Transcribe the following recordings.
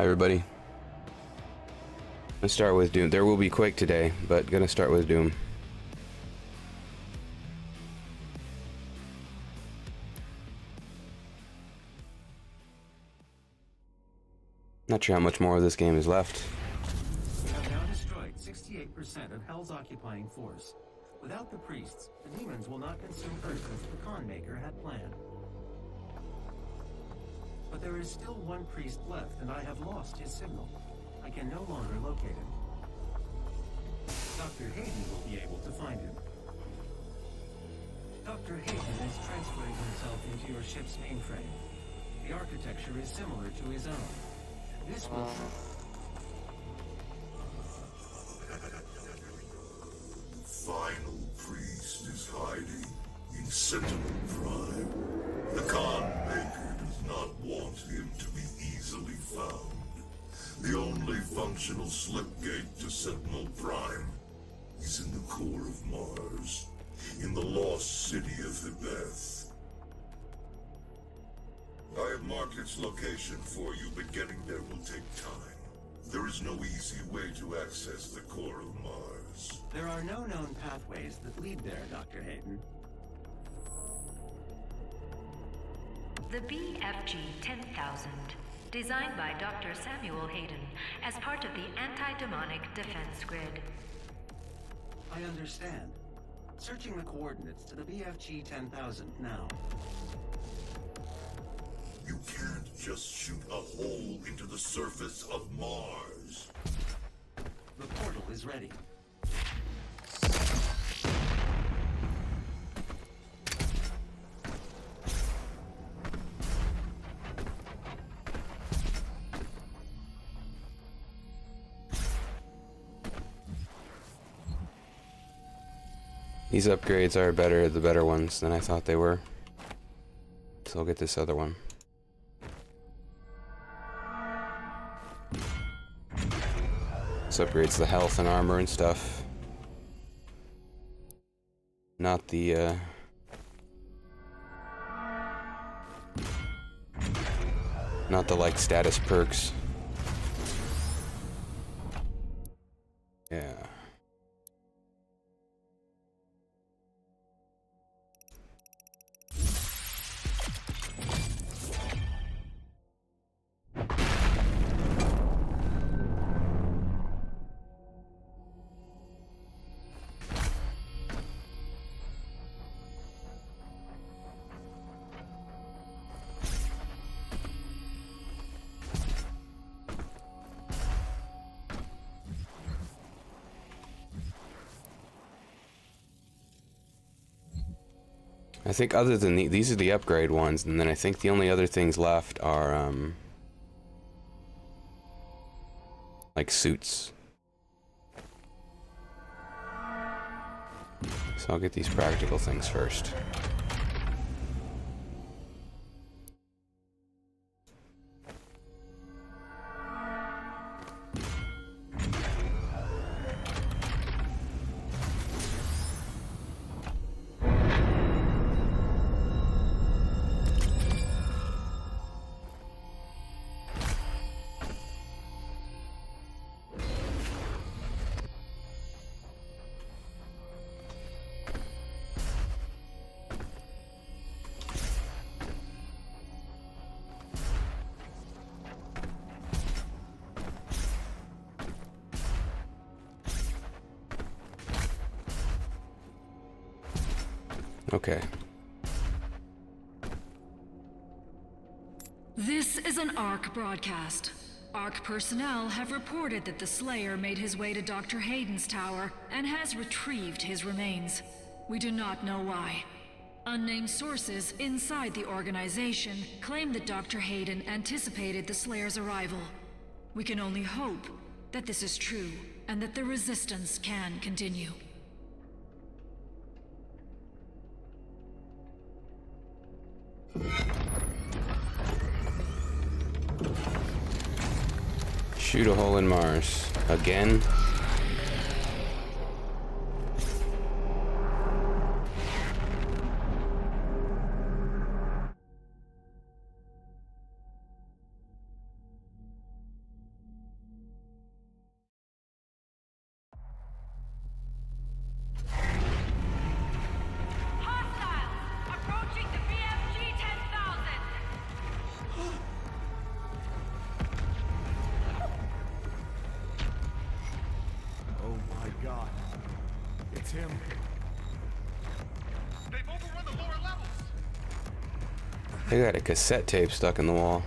Hi, everybody. Let's start with Doom. There will be Quake today, but gonna start with Doom. Not sure how much more of this game is left. We have now destroyed 68% of Hell's occupying force. Without the priests, the demons will not consume Earth as the Khan Maykr had planned. But there is still one priest left, and I have lost his signal. I can no longer locate him. Dr. Hayden will be able to find him. Dr. Hayden is transferring himself into your ship's mainframe. The architecture is similar to his own. This will... Uh. final priest is hiding in Sentinel functional slipgate to Sentinel Prime He's in the core of Mars, in the lost city of Hebeth. I have marked its location for you, but getting there will take time. There is no easy way to access the core of Mars. There are no known pathways that lead there, Dr. Hayden. The BFG 10000, designed by Dr. Samuel Hayden as part of the Anti-Demonic Defense Grid. I understand. Searching the coordinates to the BFG 10000 now. You can't just shoot a hole into the surface of Mars. The portal is ready. These upgrades are better, the better ones than I thought they were. So I'll get this other one. This upgrades the health and armor and stuff. Not the, uh... Not the, like, status perks. Yeah. Think other than the, these are the upgrade ones, and then I think the only other things left are um, like suits. So I'll get these practical things first. Okay. This is an ARC broadcast. ARC personnel have reported that the Slayer made his way to Dr. Hayden's tower and has retrieved his remains. We do not know why. Unnamed sources inside the organization claim that Dr. Hayden anticipated the Slayer's arrival. We can only hope that this is true and that the resistance can continue. Shoot a hole in Mars. Again? a cassette tape stuck in the wall.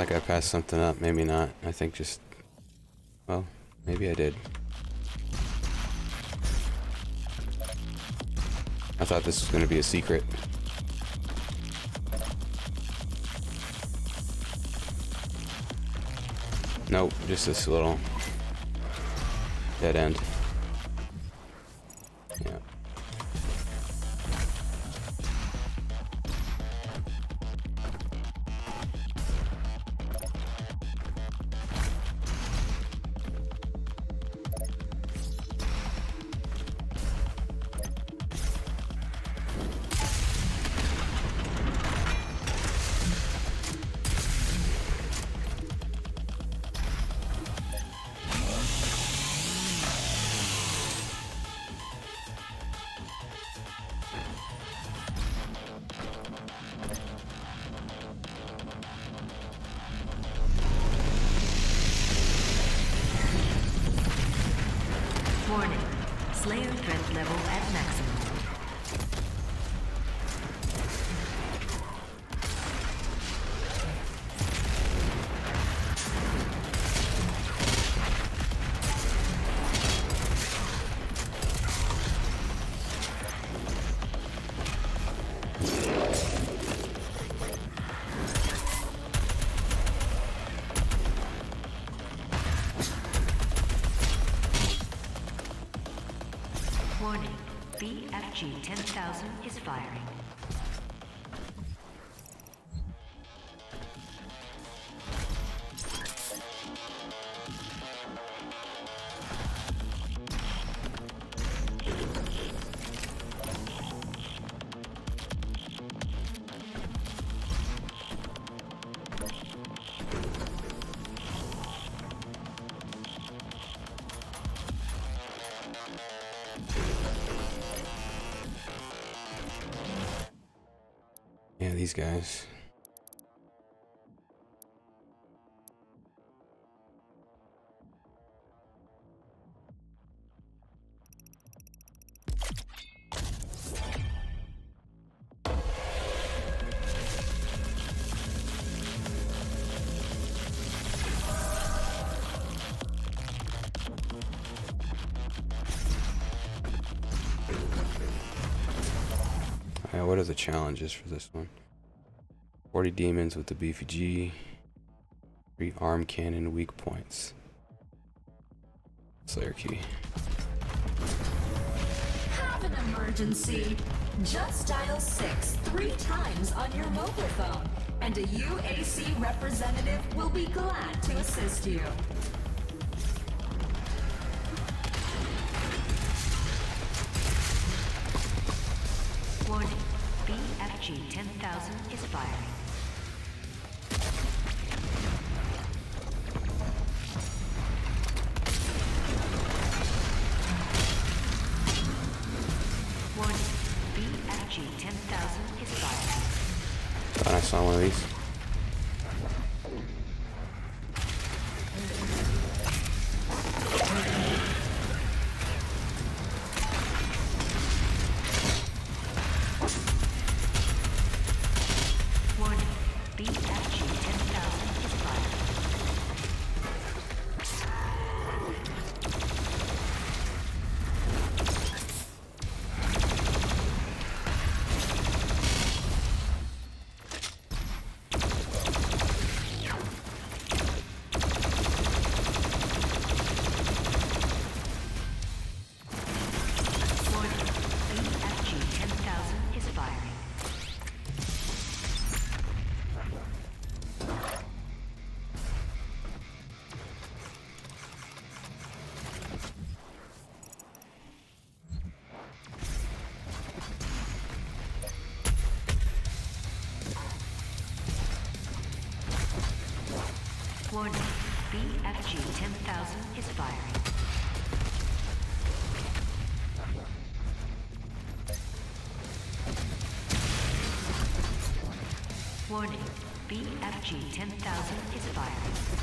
like I passed something up. Maybe not. I think just... Well, maybe I did. I thought this was going to be a secret. Nope, just this little dead end. these guys. what are the challenges for this one? 40 demons with the BFG. Three arm cannon weak points. Slayer key. Have an emergency. Just dial 6 three times on your mobile phone, and a UAC representative will be glad to assist you. Thought I saw one of these. G-10000 is fired.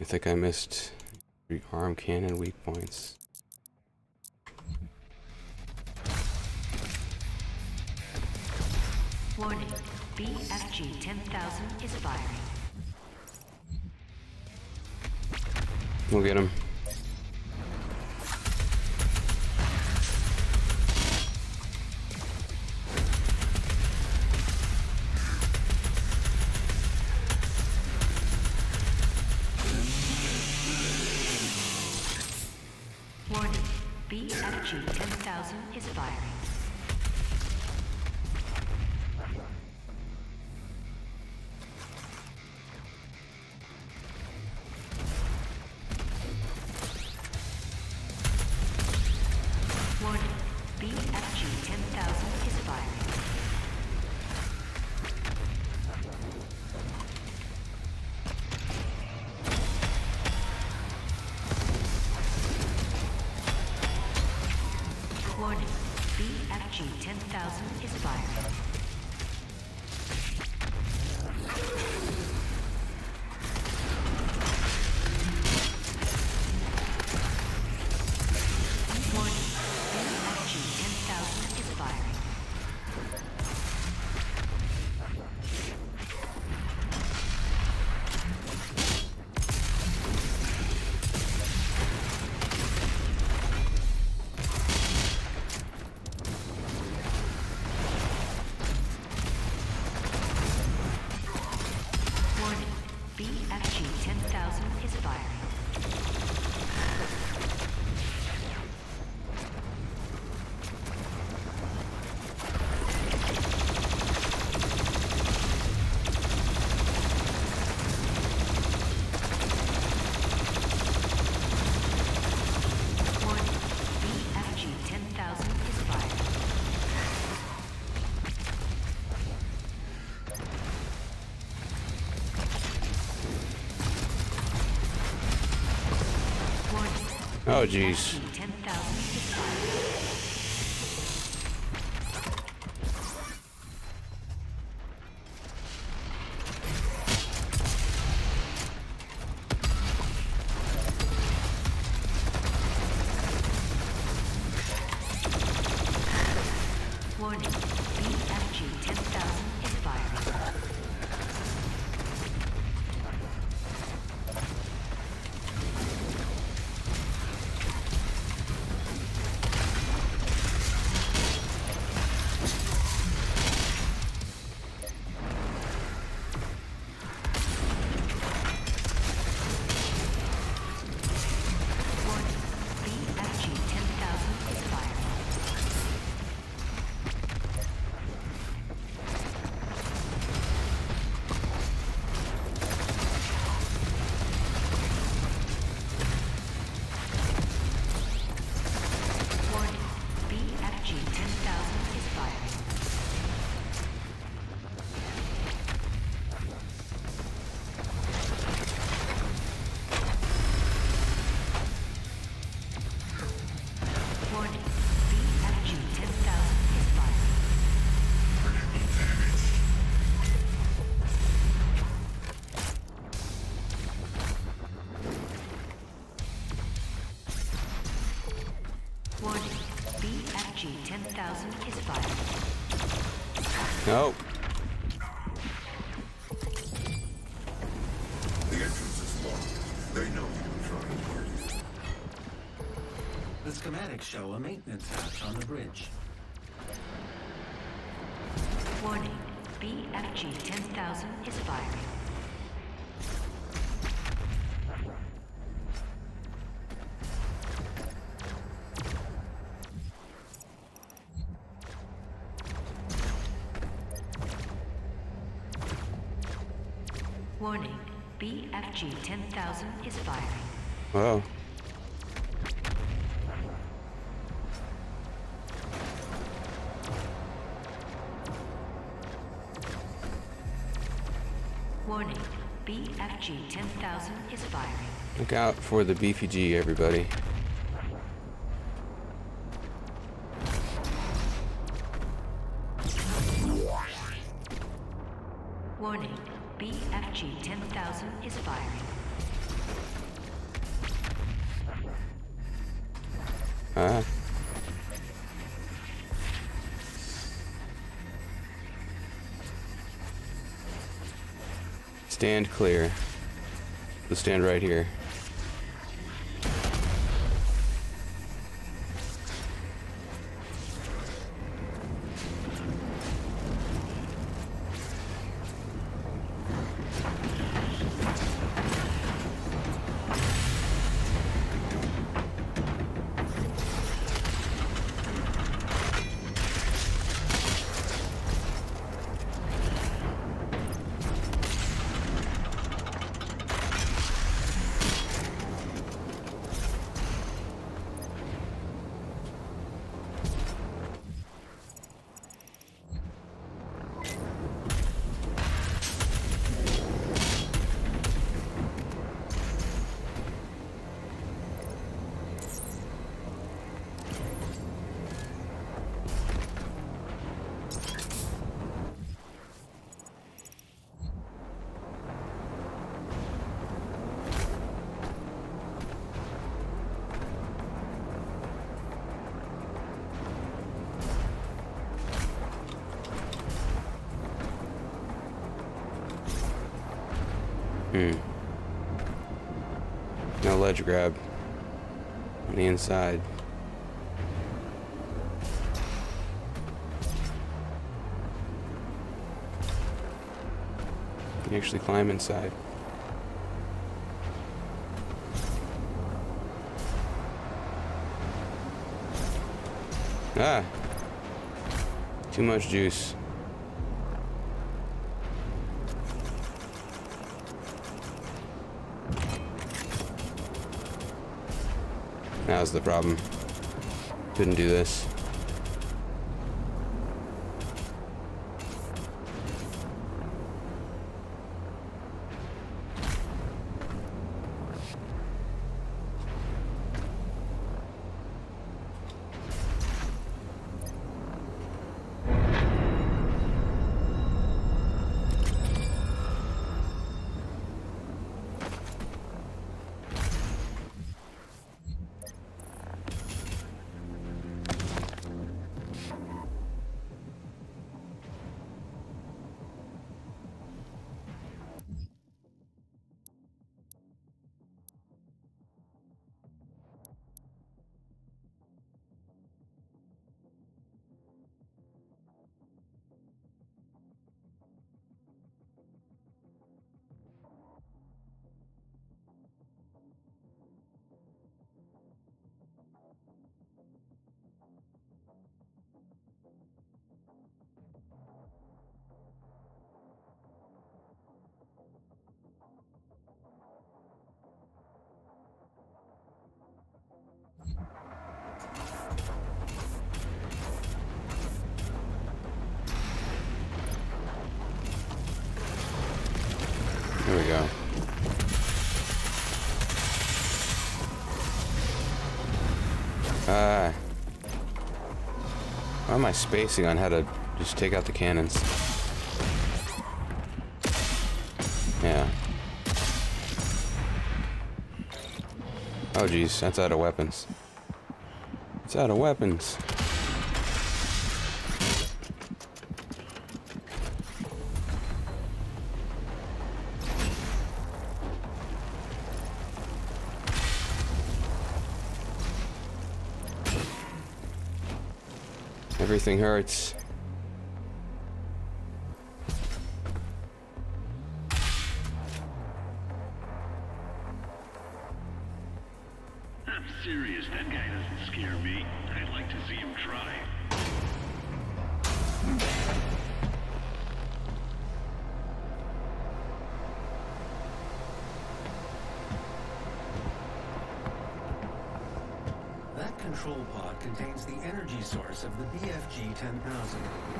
I think I missed arm cannon weak points. Warning, BFG 10000 is firing. We'll get him. Oh, jeez. Show a maintenance hatch on the bridge. Warning, BFG 10,000 is firing. Warning, BFG 10,000 is firing. Whoa. Warning, BFG 10,000 is firing. Look out for the BFG, everybody. Warning, BFG 10,000 is firing. Ah. Stand clear. Let's stand right here. Hmm. No ledge grab on the inside. Can you actually climb inside? Ah! Too much juice. Now's the problem. Couldn't do this. Am I spacing on how to just take out the cannons? Yeah. Oh geez, that's out of weapons. It's out of weapons. Everything hurts. Of the BFG 10000.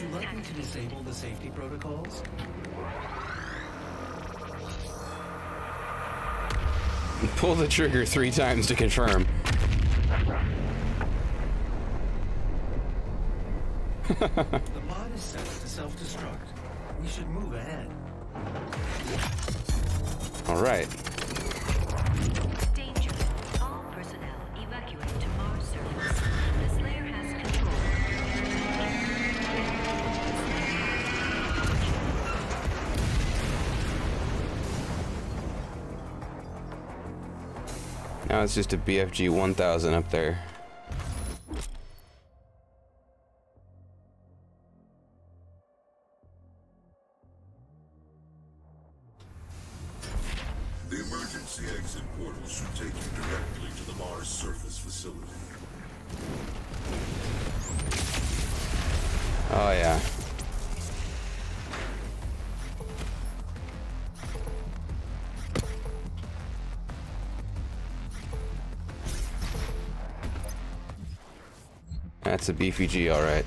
Would you like me to disable the safety protocols? Pull the trigger three times to confirm. The pod is set to self-destruct. We should move ahead. Alright. Danger. Now it's just a BFG 1000 up there. That's a BFG, alright.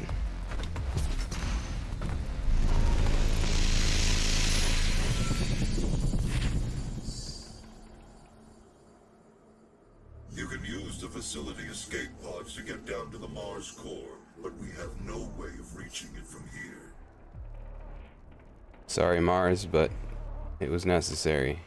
You can use the facility escape pods to get down to the Mars core, but we have no way of reaching it from here. Sorry, Mars, but it was necessary.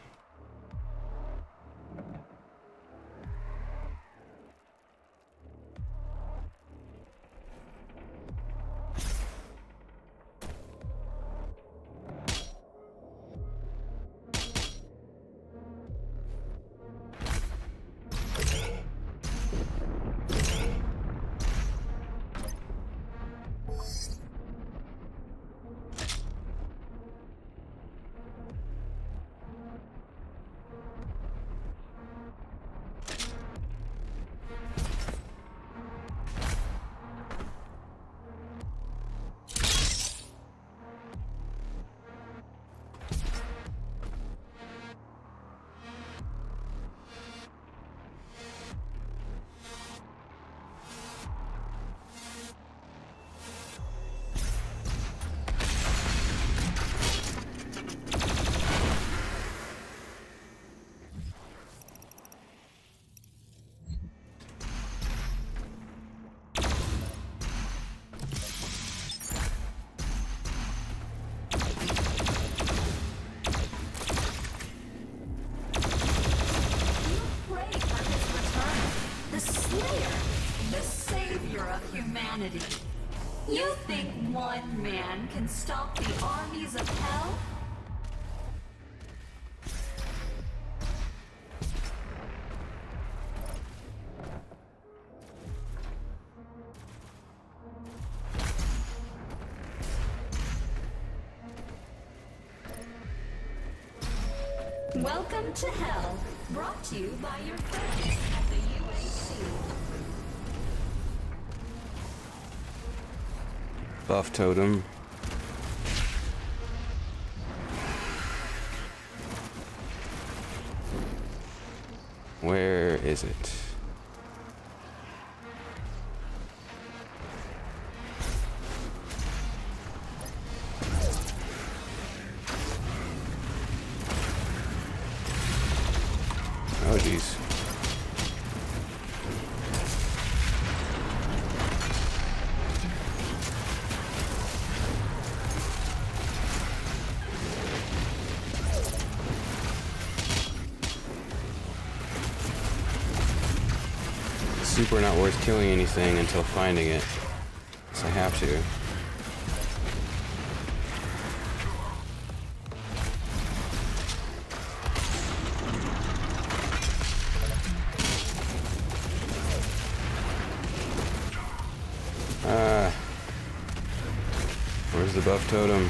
Totem. Super not worth killing anything until finding it. So I have to. Ah. Where's the buff totem?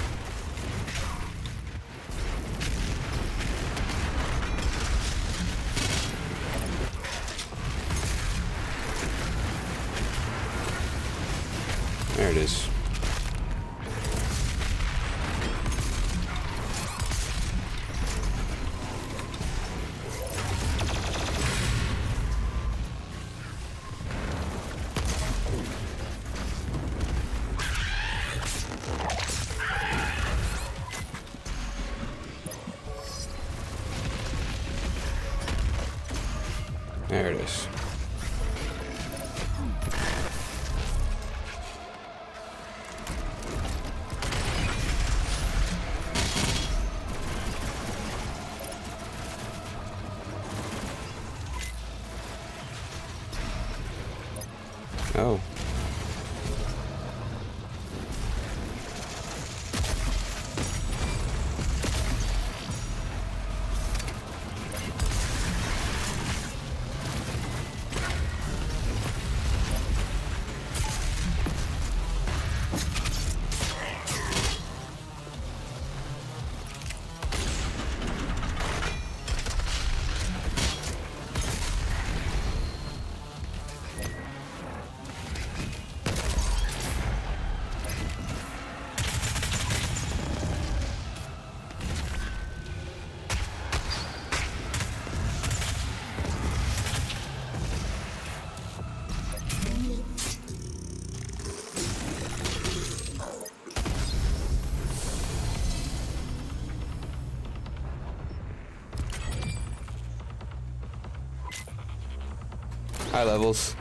High levels.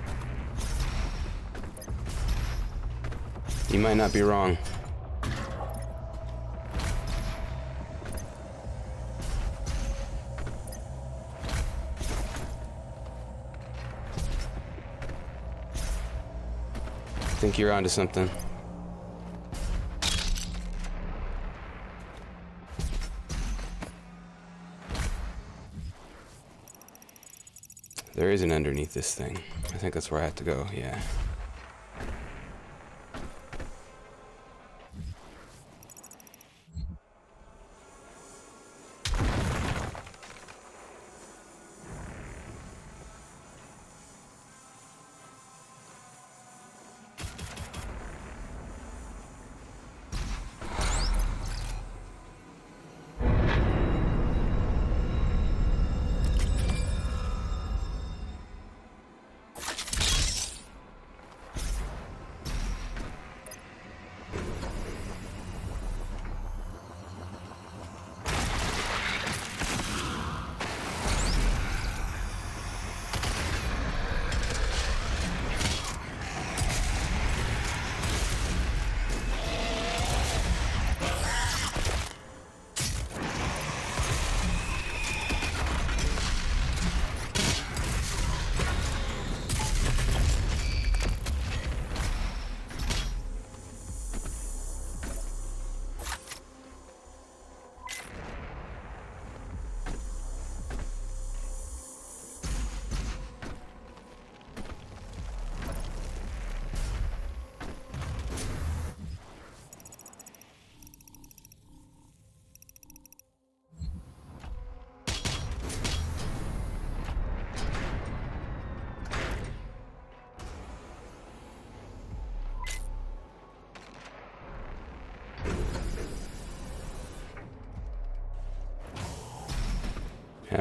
You might not be wrong. I think you're onto something. There isn't underneath this thing. I think that's where I have to go, yeah.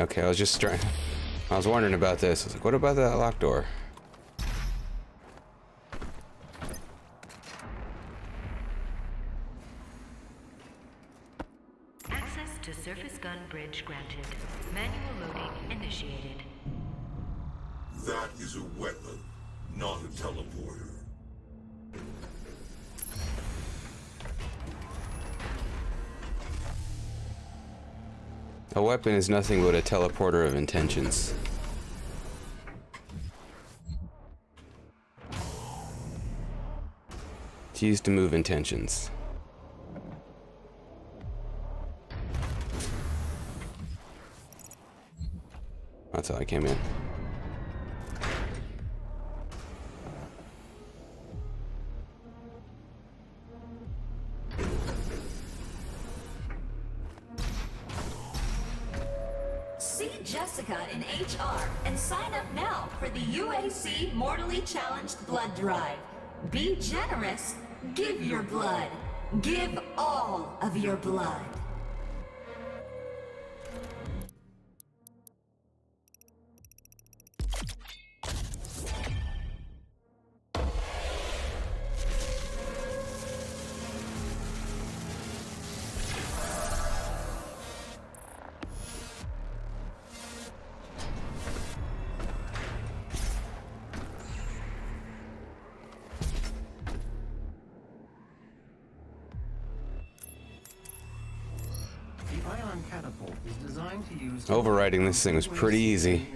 Okay, I was just trying. I was wondering about this. I was like, what about that locked door? weapon is nothing but a teleporter of intentions. It's used to move intentions. That's how I came in. Give all of your blood. Use this thing was pretty easy.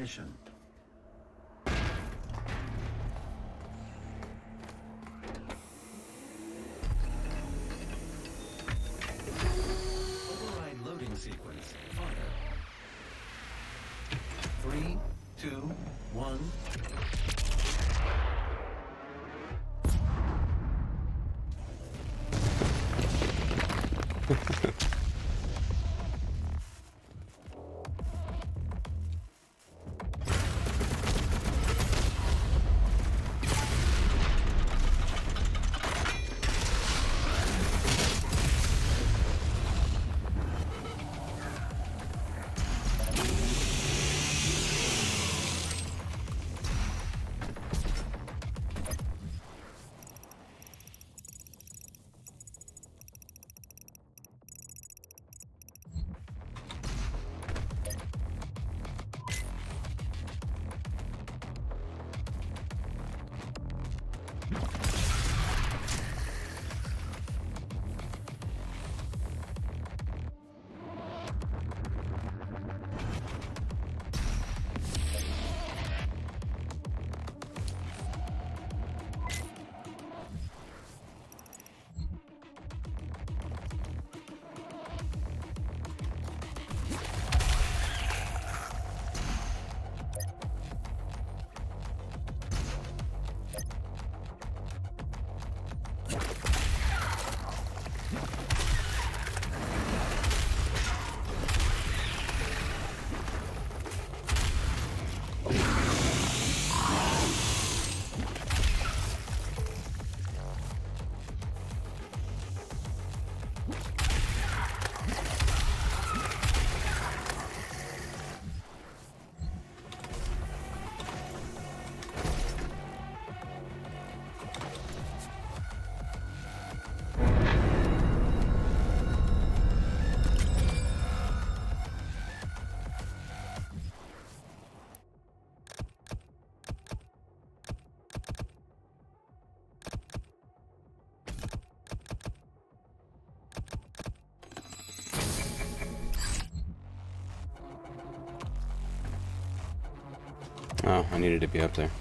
I needed to be up there.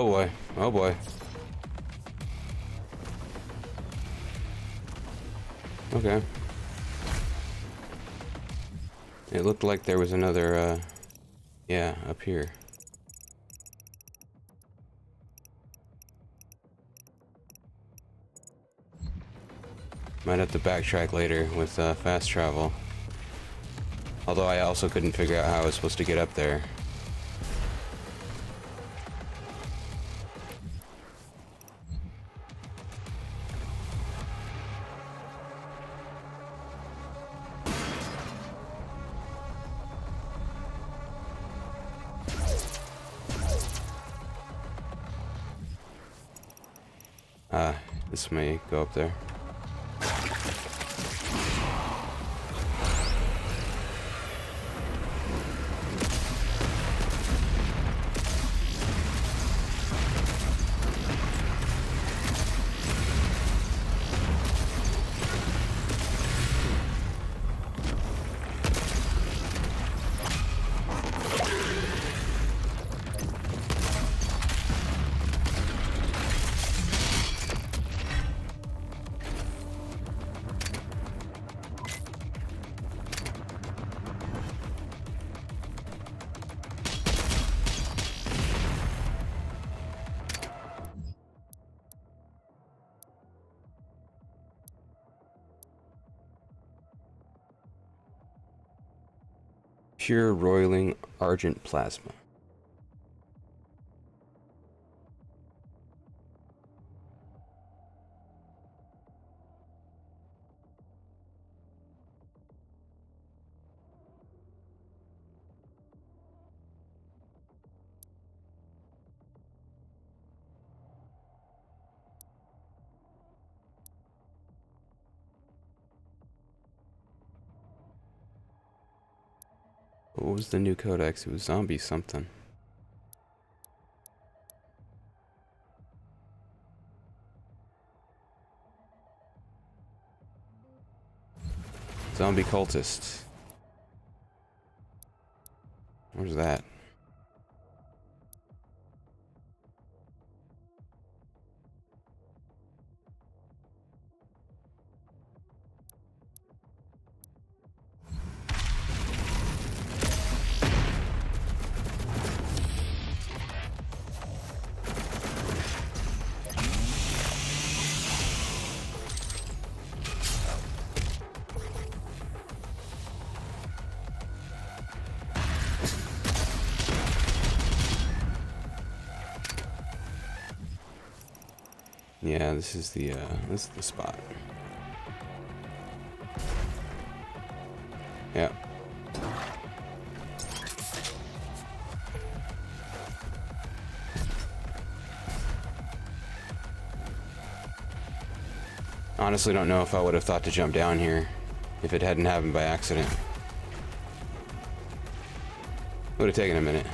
Oh boy. Oh boy. Okay. It looked like there was another, uh, yeah, up here. Might have to backtrack later with uh, fast travel. Although I also couldn't figure out how I was supposed to get up there. Up there. Pure roiling argent plasma. What was the new codex? It was zombie something. Zombie cultist. Where's that? Yeah, this is the uh, this is the spot. Yeah. Honestly, don't know if I would have thought to jump down here if it hadn't happened by accident. Would have taken a minute.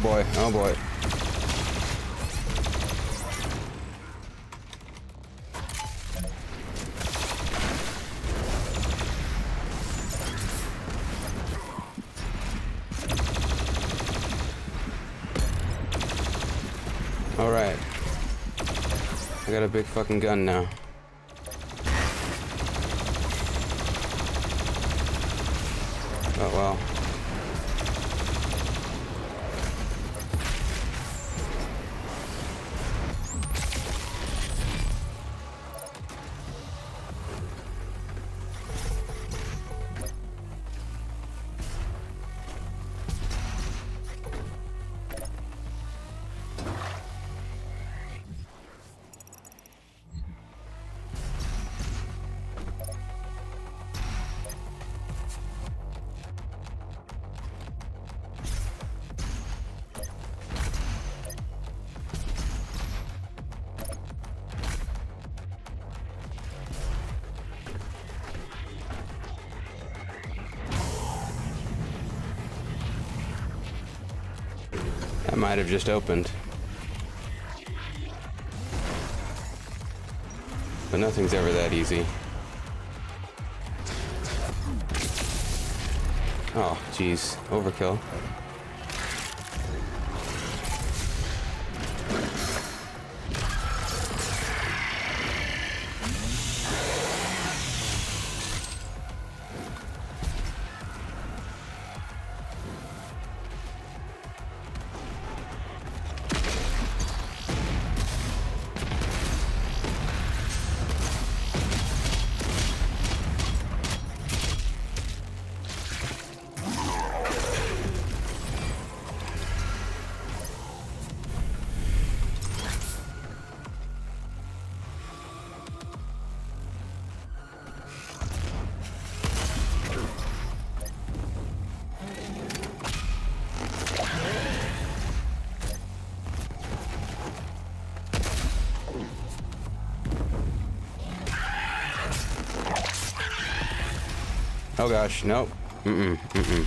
Oh boy, oh boy. Alright. I got a big fucking gun now. Oh well. Might have just opened. But nothing's ever that easy. Oh, jeez. Overkill. Gosh, nope. Mm-mm, mm-mm.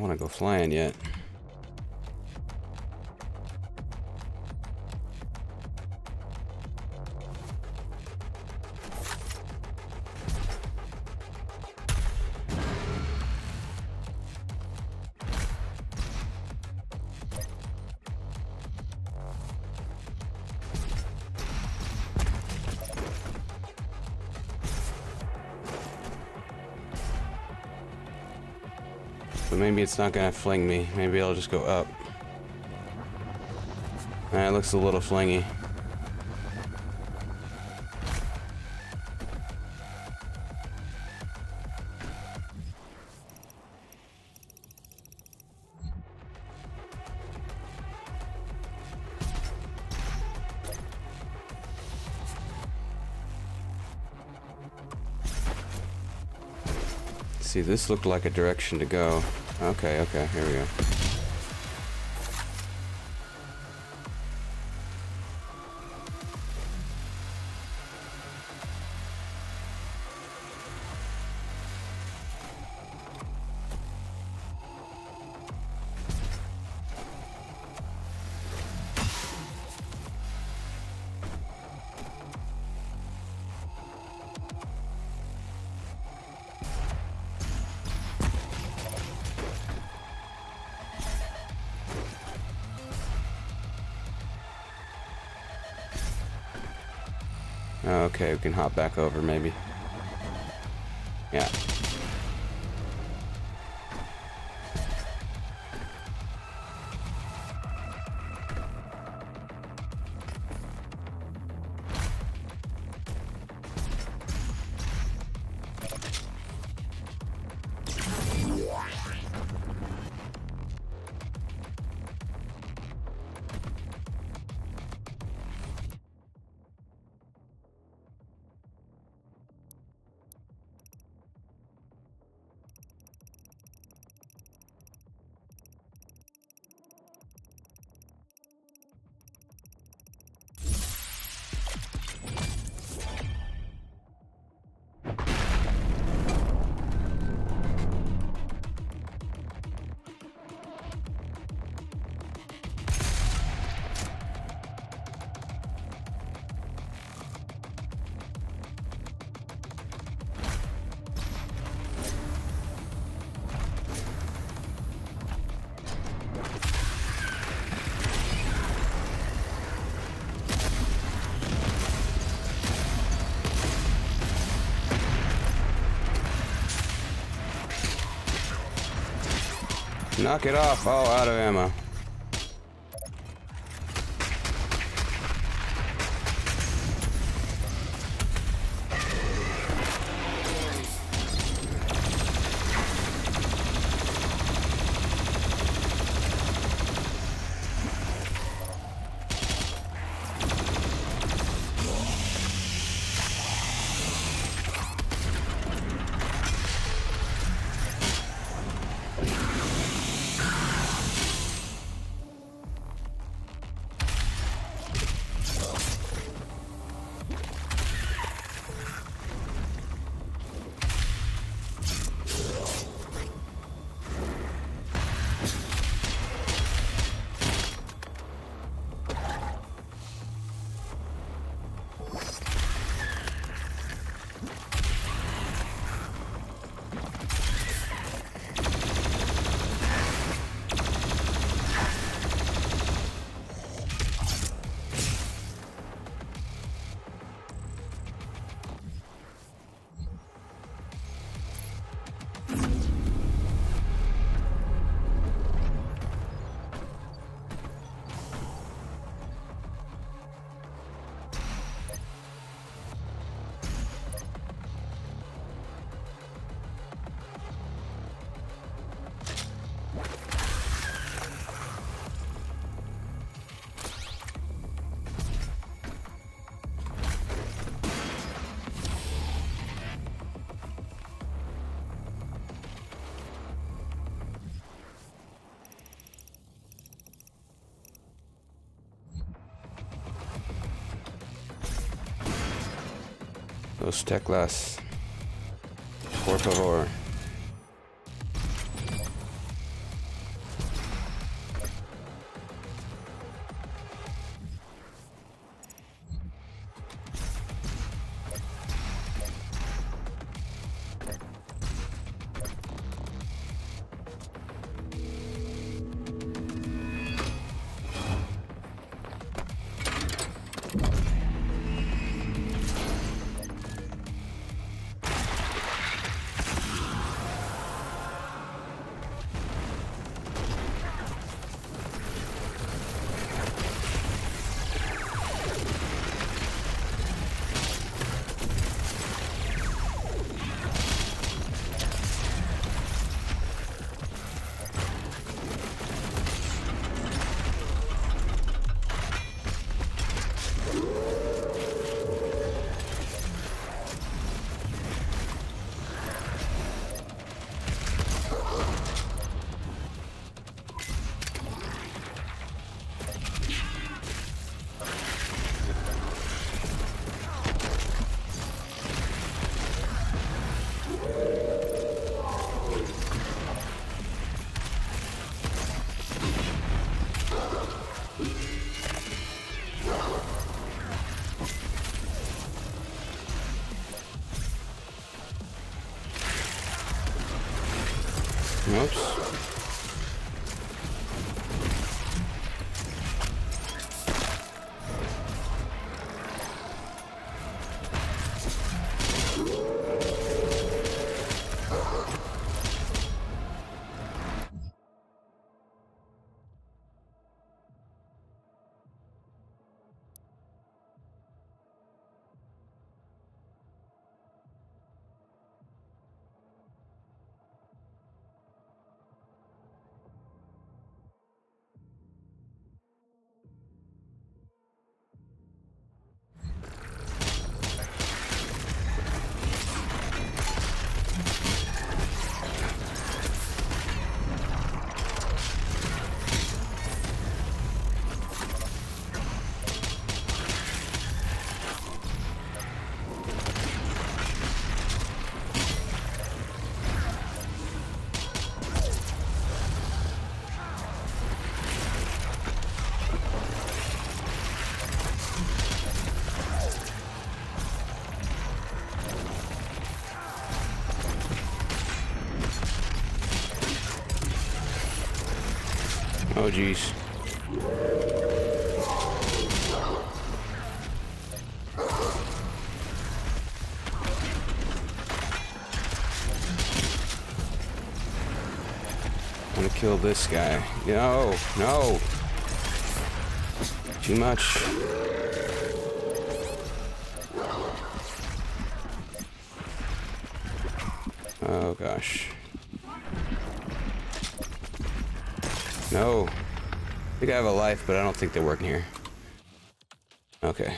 want to go flying yet. Maybe it's not gonna fling me. Maybe it'll just go up. That looks a little flingy. See, this looked like a direction to go. Okay, okay, here we go. Can hop back over maybe. Knock it off. Oh, out of ammo. Los teclas. Por favor. Oh, jeez. I'm gonna kill this guy. No, no. Too much. Oh gosh. No. I have a life, but I don't think they're working here. Okay.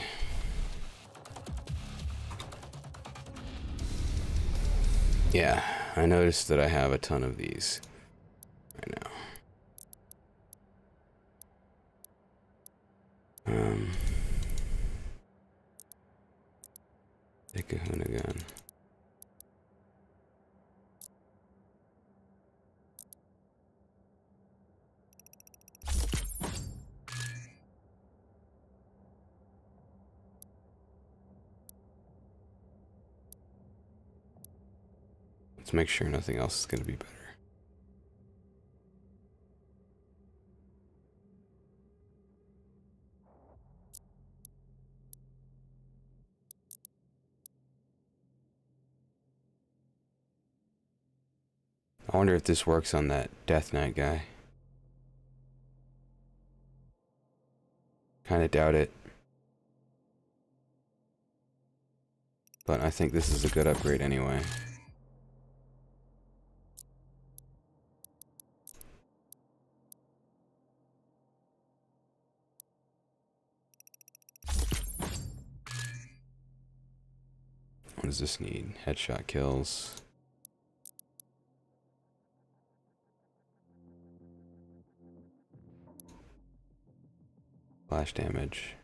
Yeah, I noticed that I have a ton of these right now. Um, the kahuna gun. Let's make sure nothing else is going to be better. I wonder if this works on that Death Knight guy. Kinda doubt it. But I think this is a good upgrade anyway. What does this need? Headshot kills. Flash damage.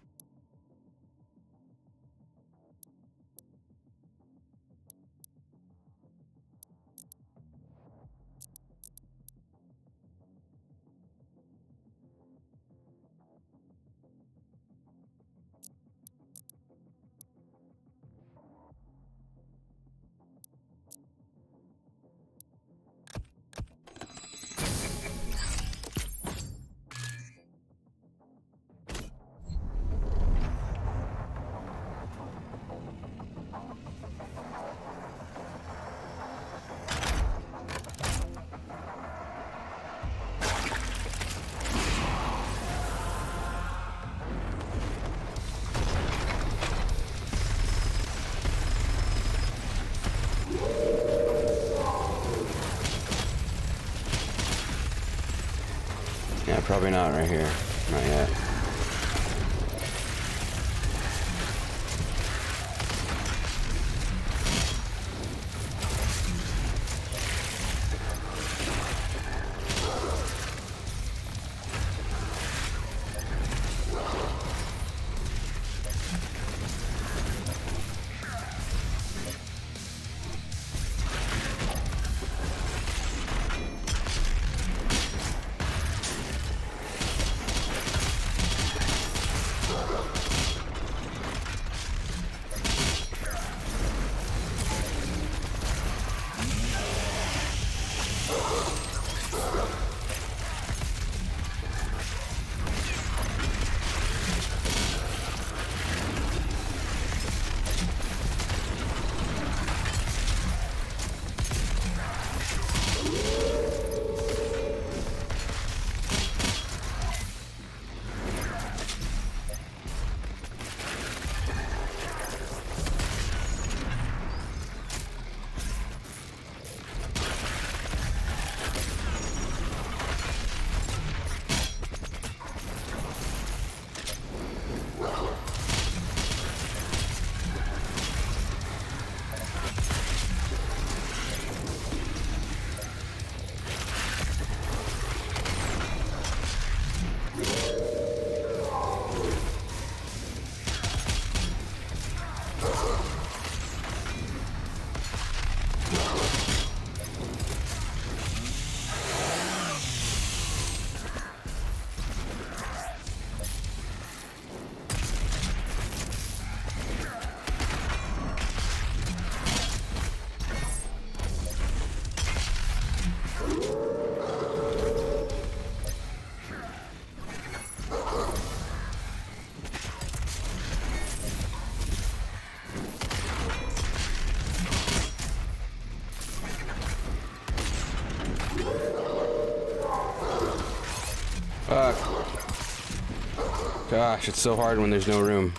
Gosh, it's so hard when there's no room.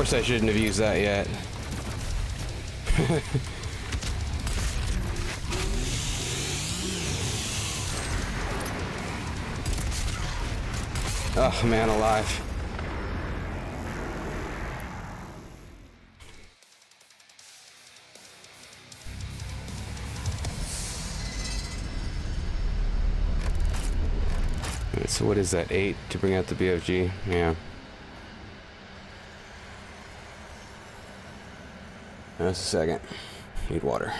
Course I shouldn't have used that yet. oh man alive. So what is that, eight to bring out the BFG? Yeah. Just a second. Need water.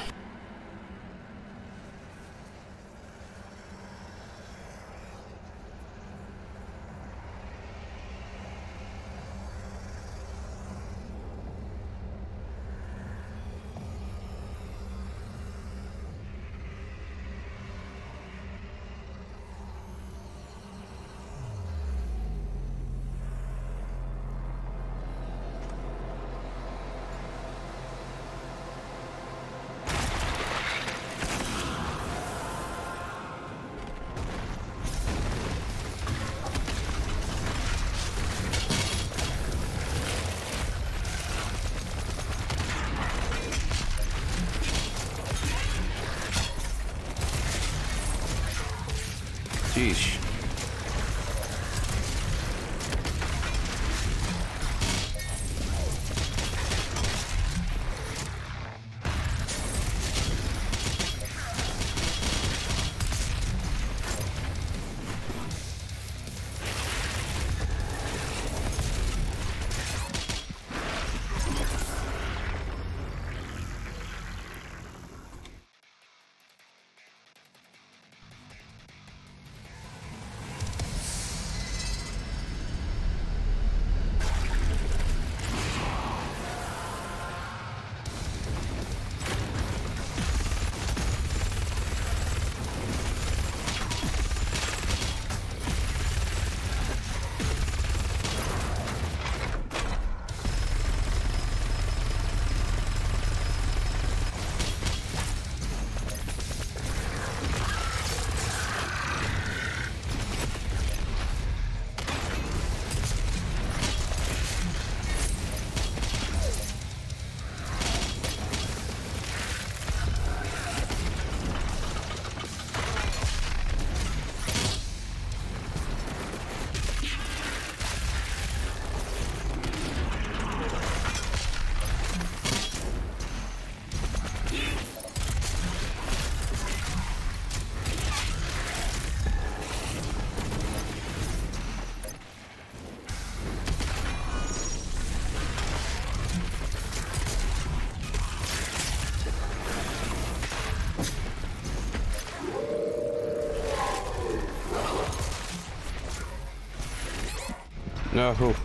No.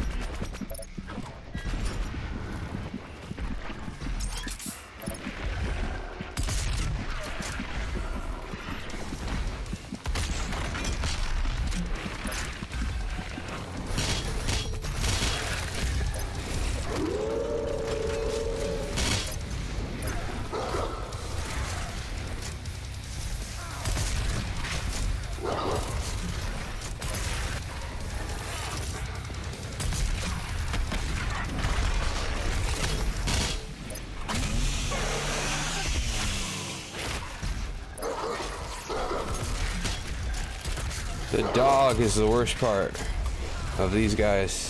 Dog is the worst part of these guys.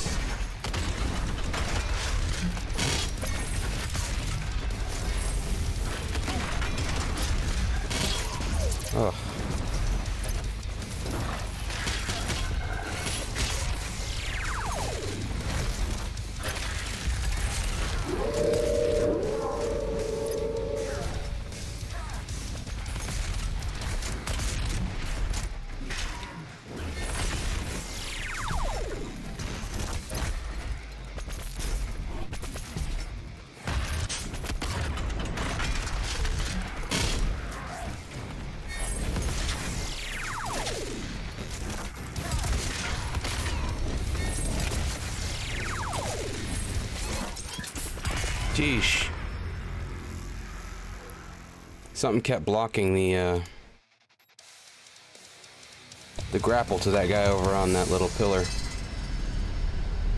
Jeesh. Something kept blocking the, uh, the grapple to that guy over on that little pillar.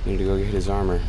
Need to go get his armor.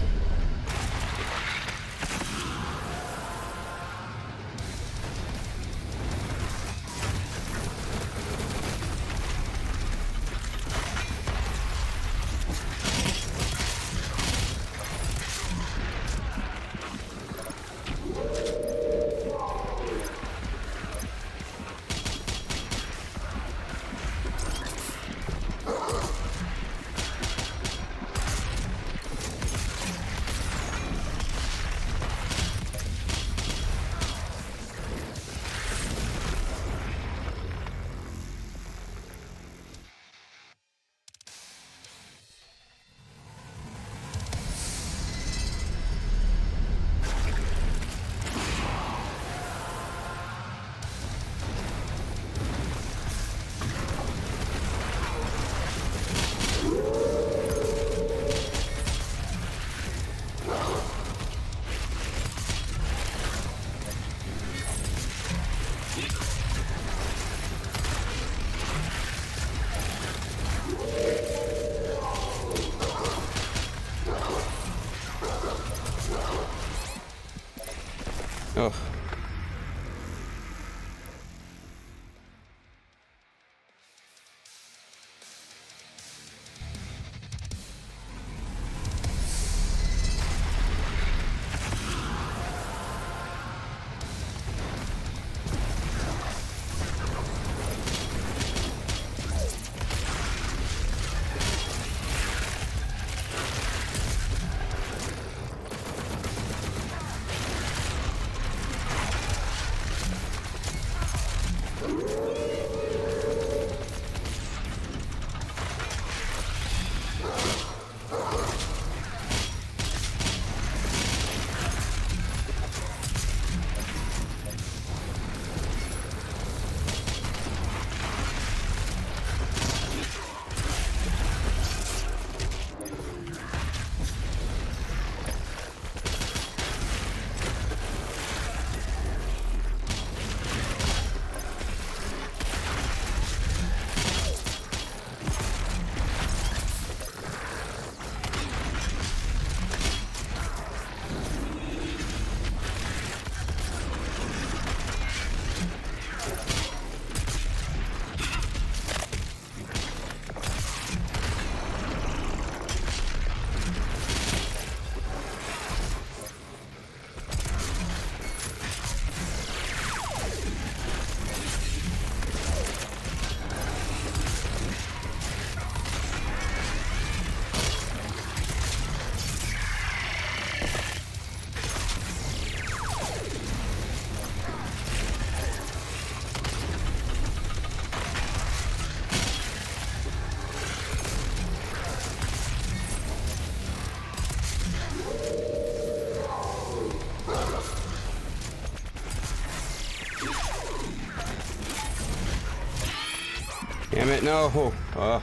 Damn it, no! Oh.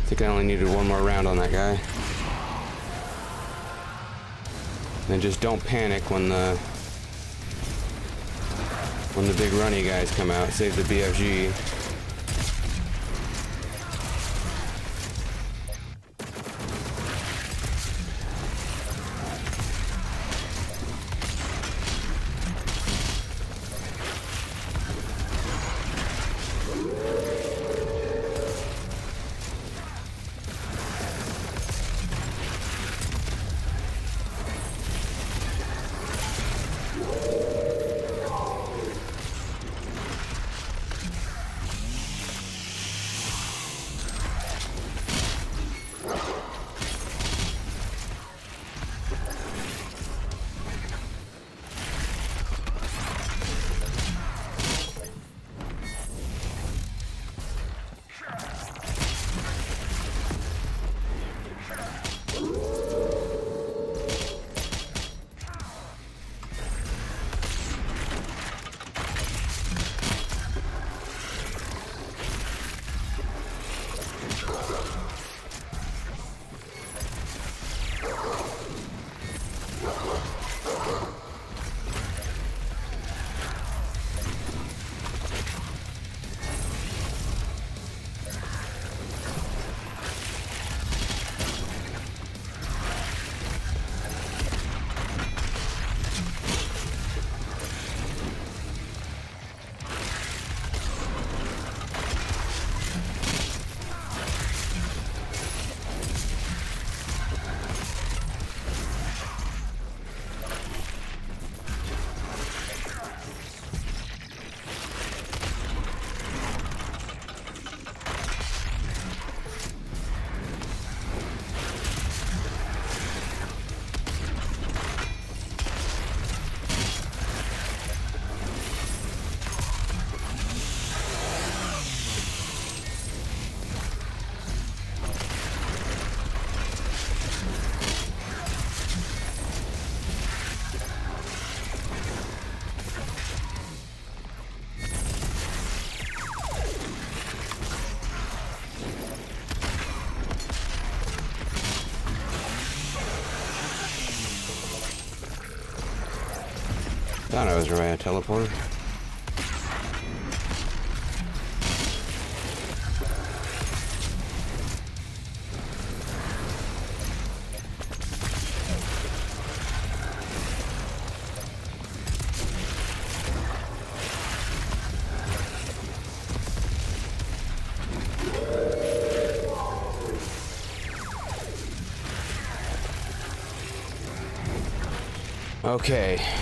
I think I only needed one more round on that guy. Then just don't panic when the when the big runny guys come out. Save the BFG. Thought I was right at teleporter. Okay.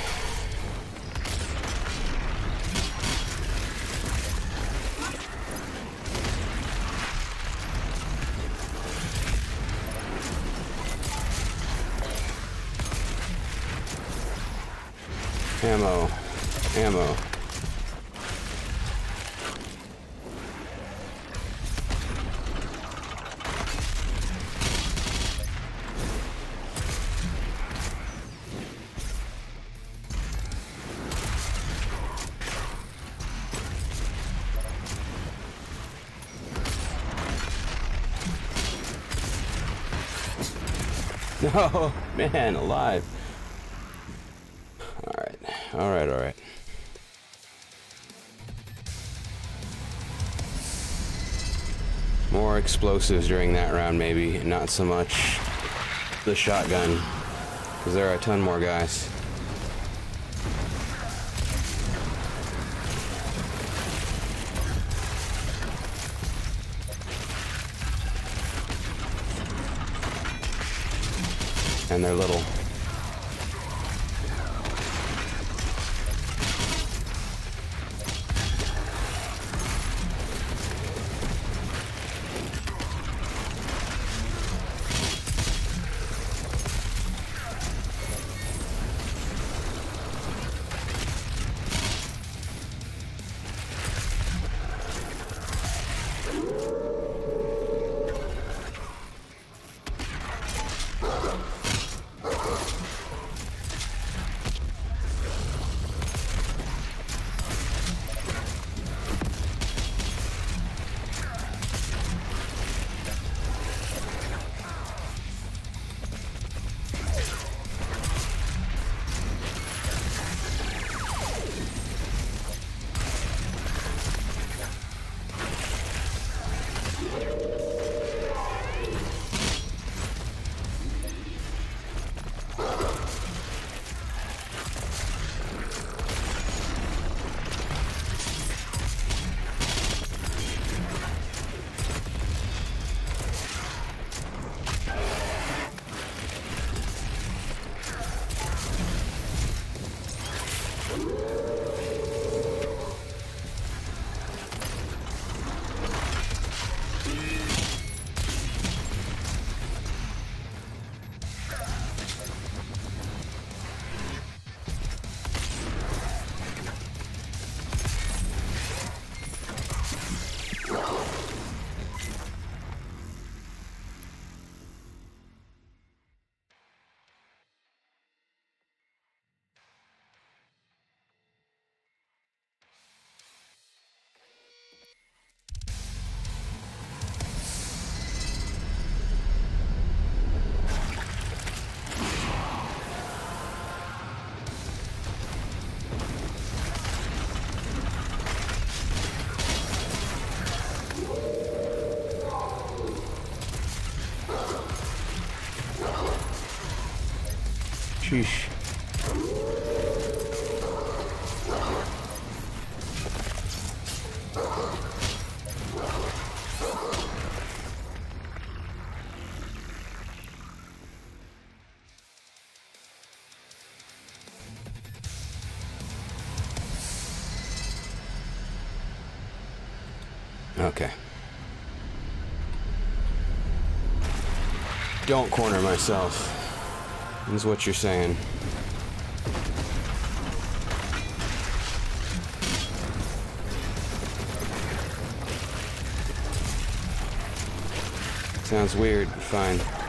No, man, alive. Alright, alright, alright. More explosives during that round, maybe, not so much the shotgun. Because there are a ton more guys. They're little. Don't corner myself. Is what you're saying. Sounds weird. Fine.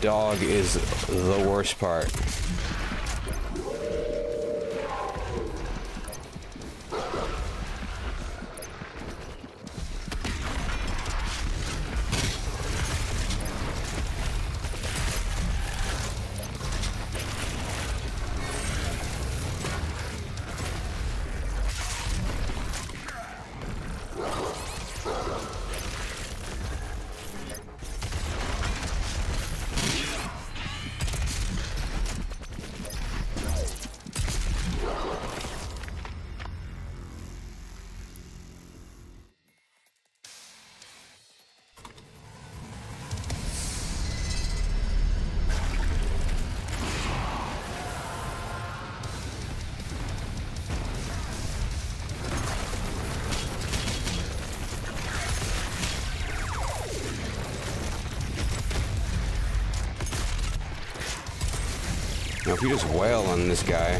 Dog is the worst part. If you just wail on this guy.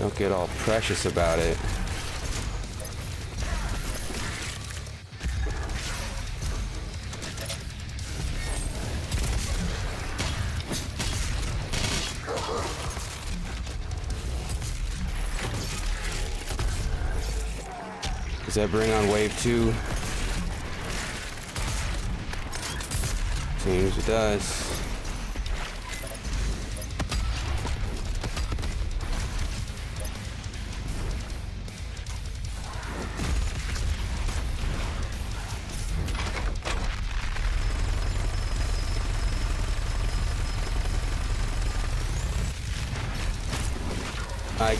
Don't get all precious about it. Does that bring on wave two? Seems it does. I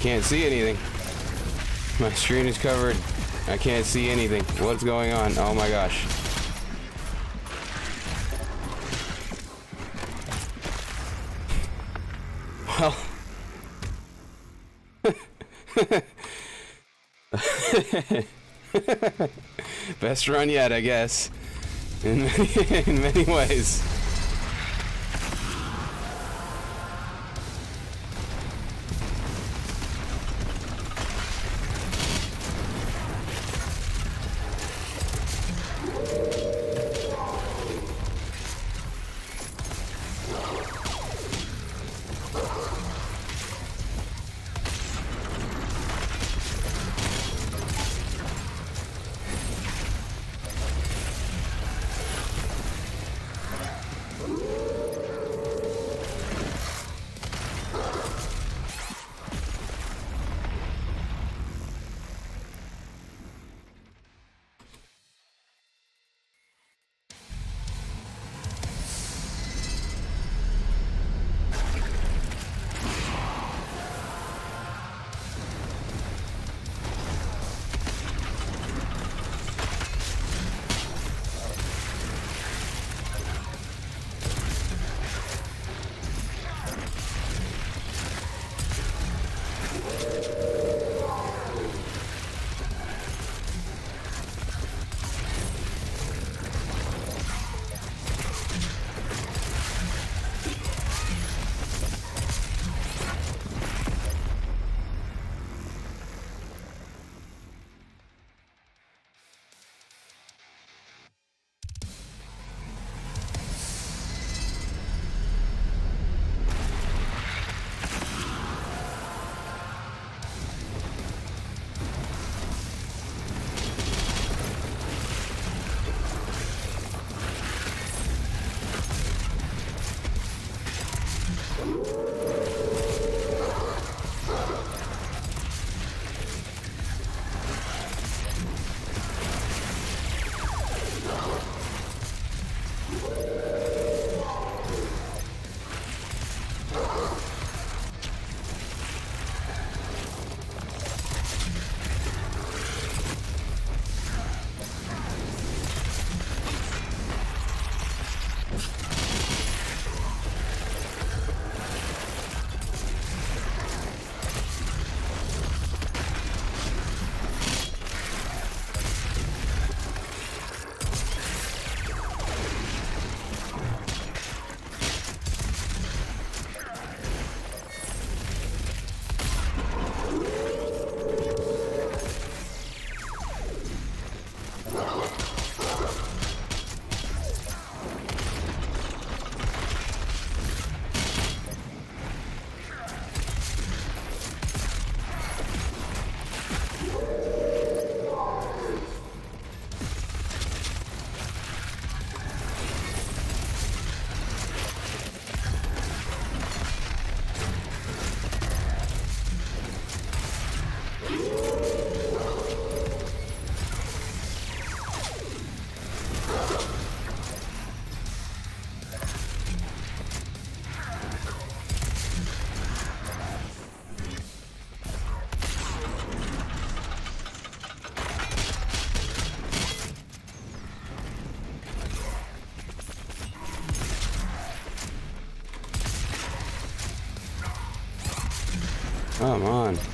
can't see anything. My screen is covered. I can't see anything. What's going on? Oh my gosh. Best run yet, I guess. In many, in many ways. Come on.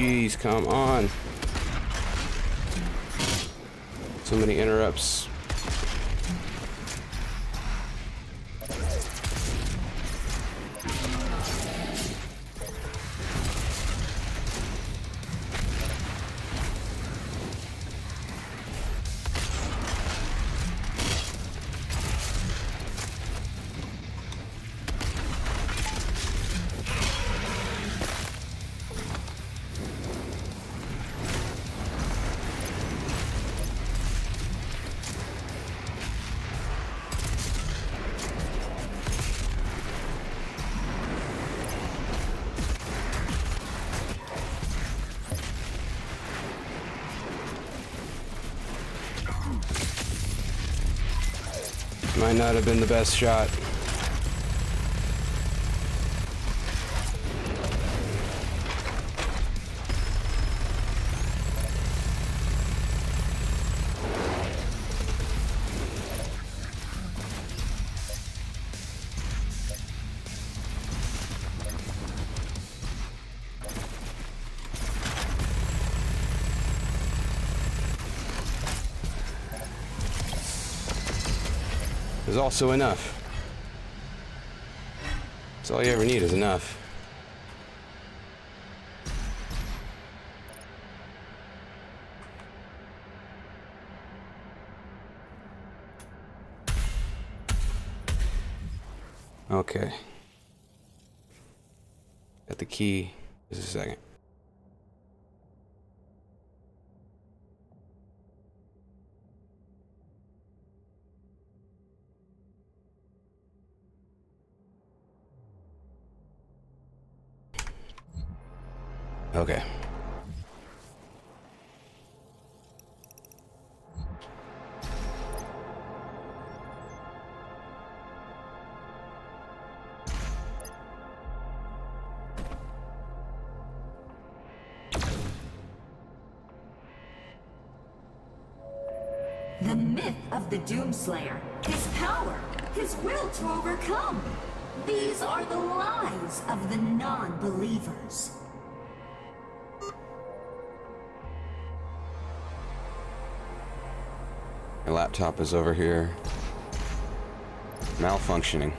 Jeez, come on. So many interrupts. Not have been the best shot. Also enough. That's all you ever need is enough. Okay. Got the key. The Doomslayer, his power, his will to overcome. These are the lies of the non-believers. My laptop is over here. Malfunctioning.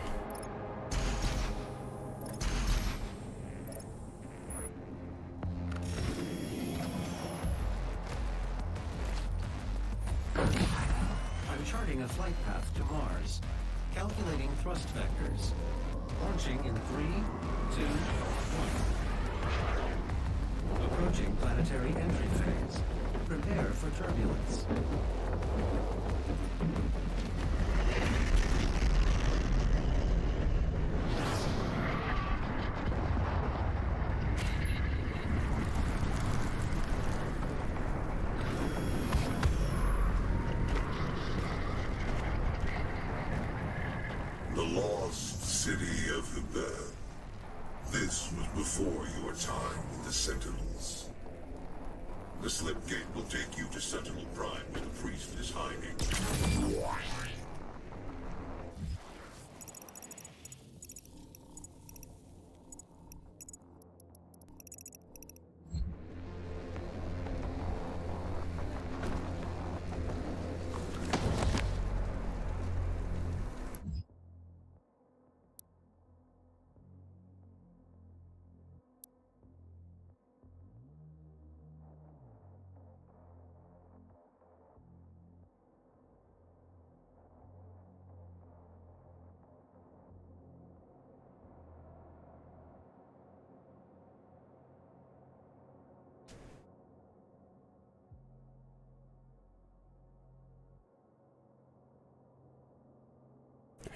Sentinels. The slip gate will take you to Sentinel Prime where the priest is hiding.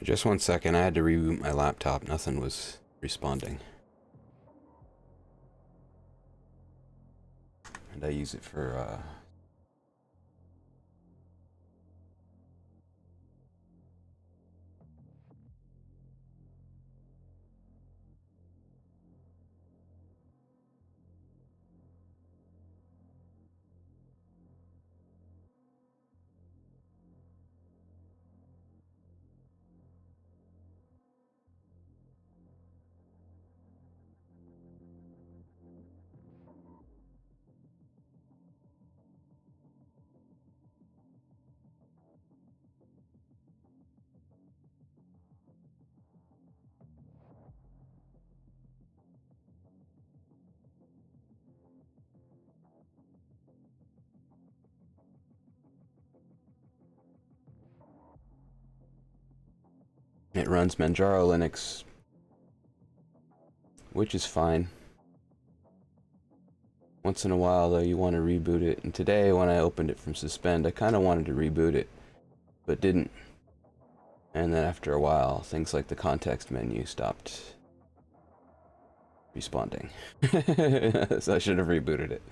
Just one second, I had to reboot my laptop. Nothing was responding. And I use it for, uh... runs Manjaro Linux, which is fine. Once in a while, though, you want to reboot it. And today, when I opened it from Suspend, I kind of wanted to reboot it, but didn't. And then after a while, things like the context menu stopped responding. so I should have rebooted it.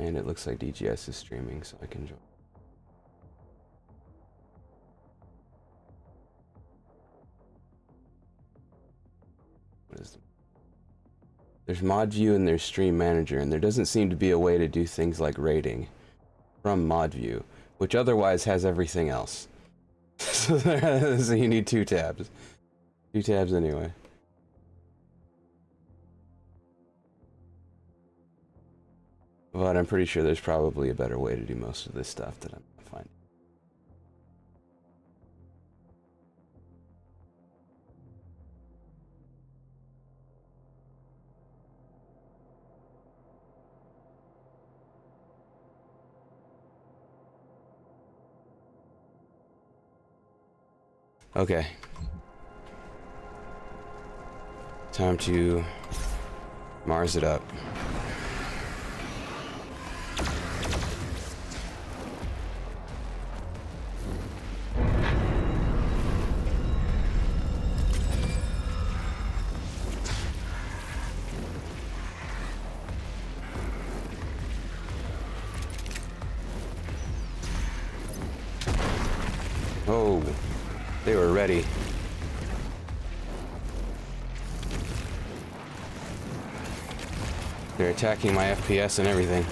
And it looks like DGS is streaming, so I can join. What is the... There's mod view and there's stream manager, and there doesn't seem to be a way to do things like rating from mod view, which otherwise has everything else. so, so you need two tabs. Two tabs anyway. But I'm pretty sure there's probably a better way to do most of this stuff that I'm not finding. Okay. Time to Mars it up. Attacking my FPS and everything.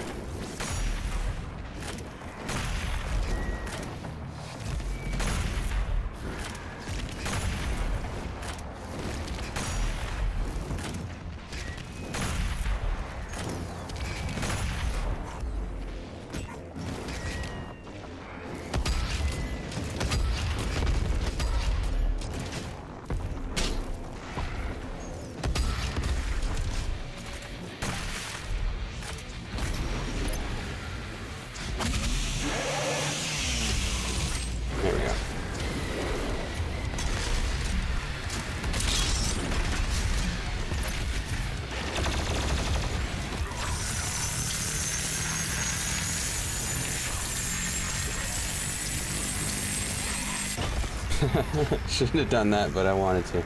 Shouldn't have done that, but I wanted to.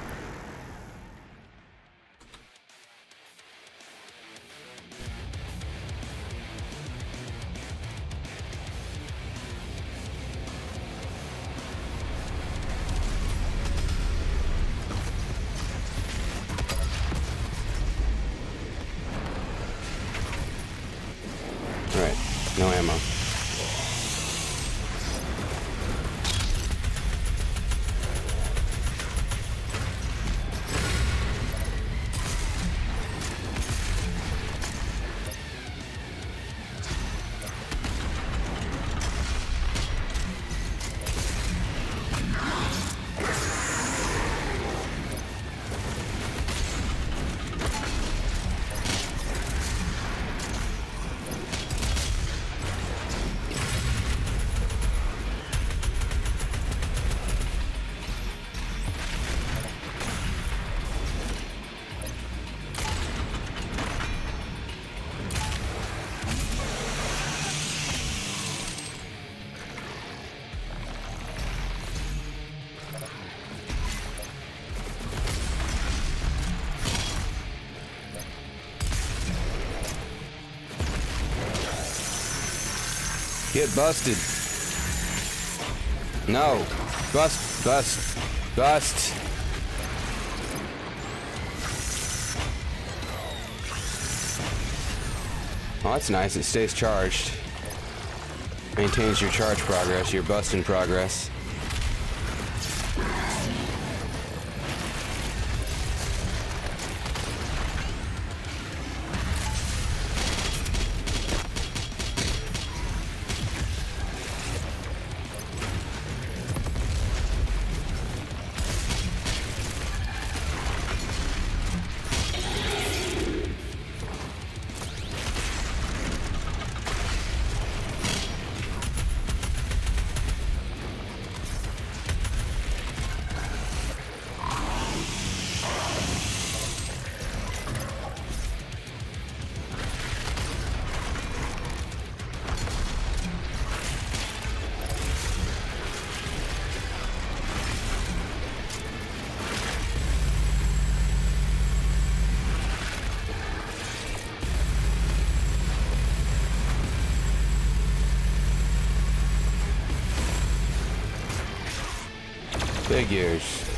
Get busted. No. Bust, bust, bust. Oh, that's nice. It stays charged. Maintains your charge progress, your bust in progress. Figures.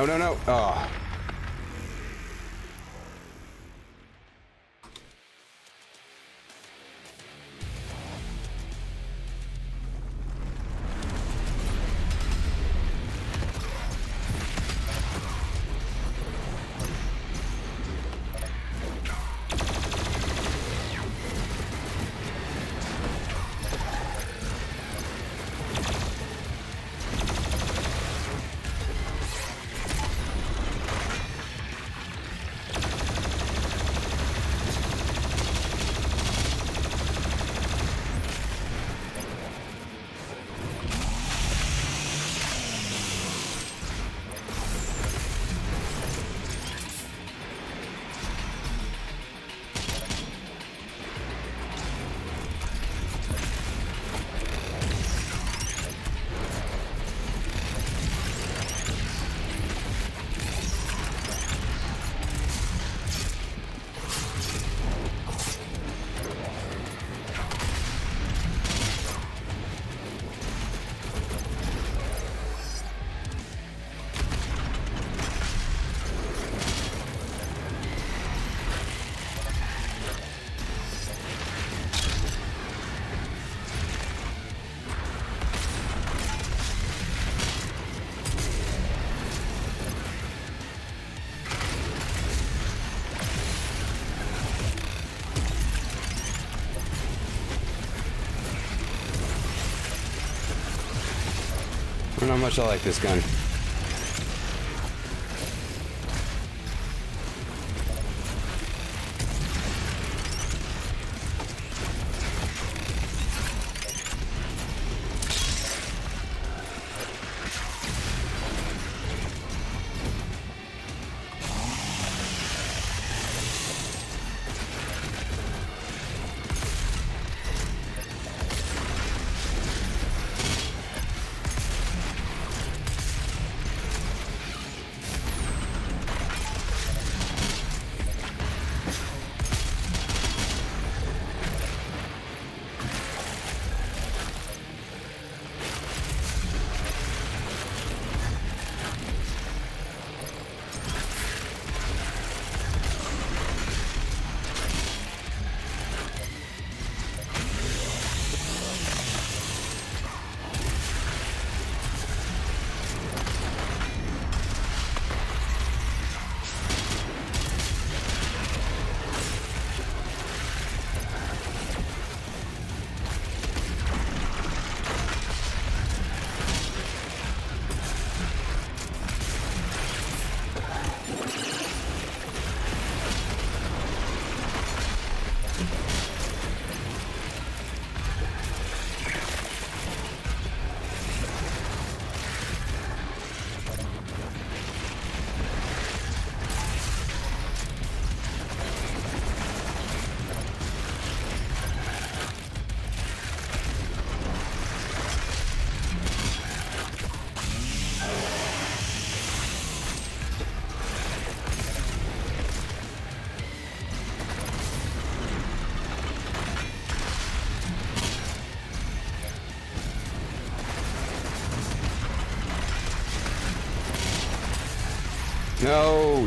No, no, no. Oh. Don't know how much I like this gun.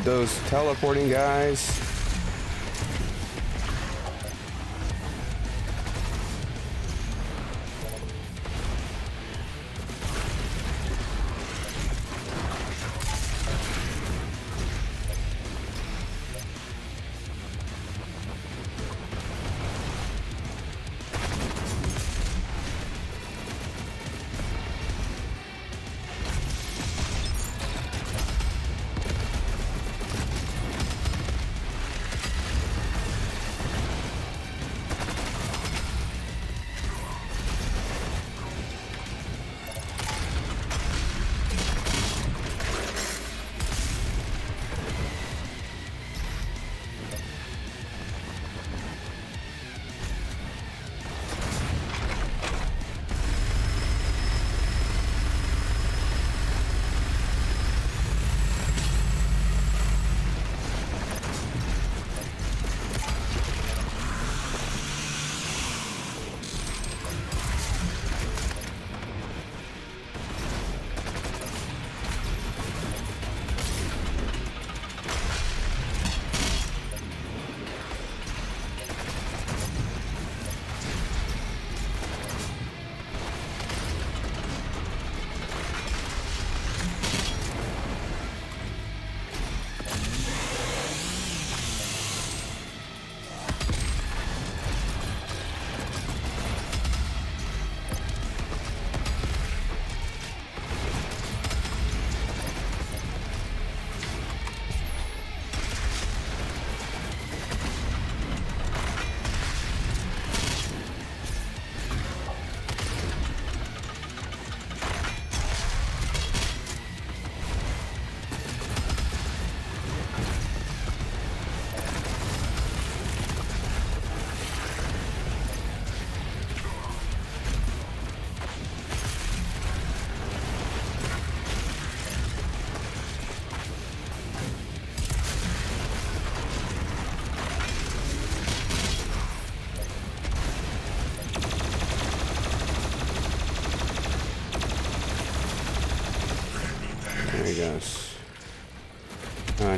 Those teleporting guys.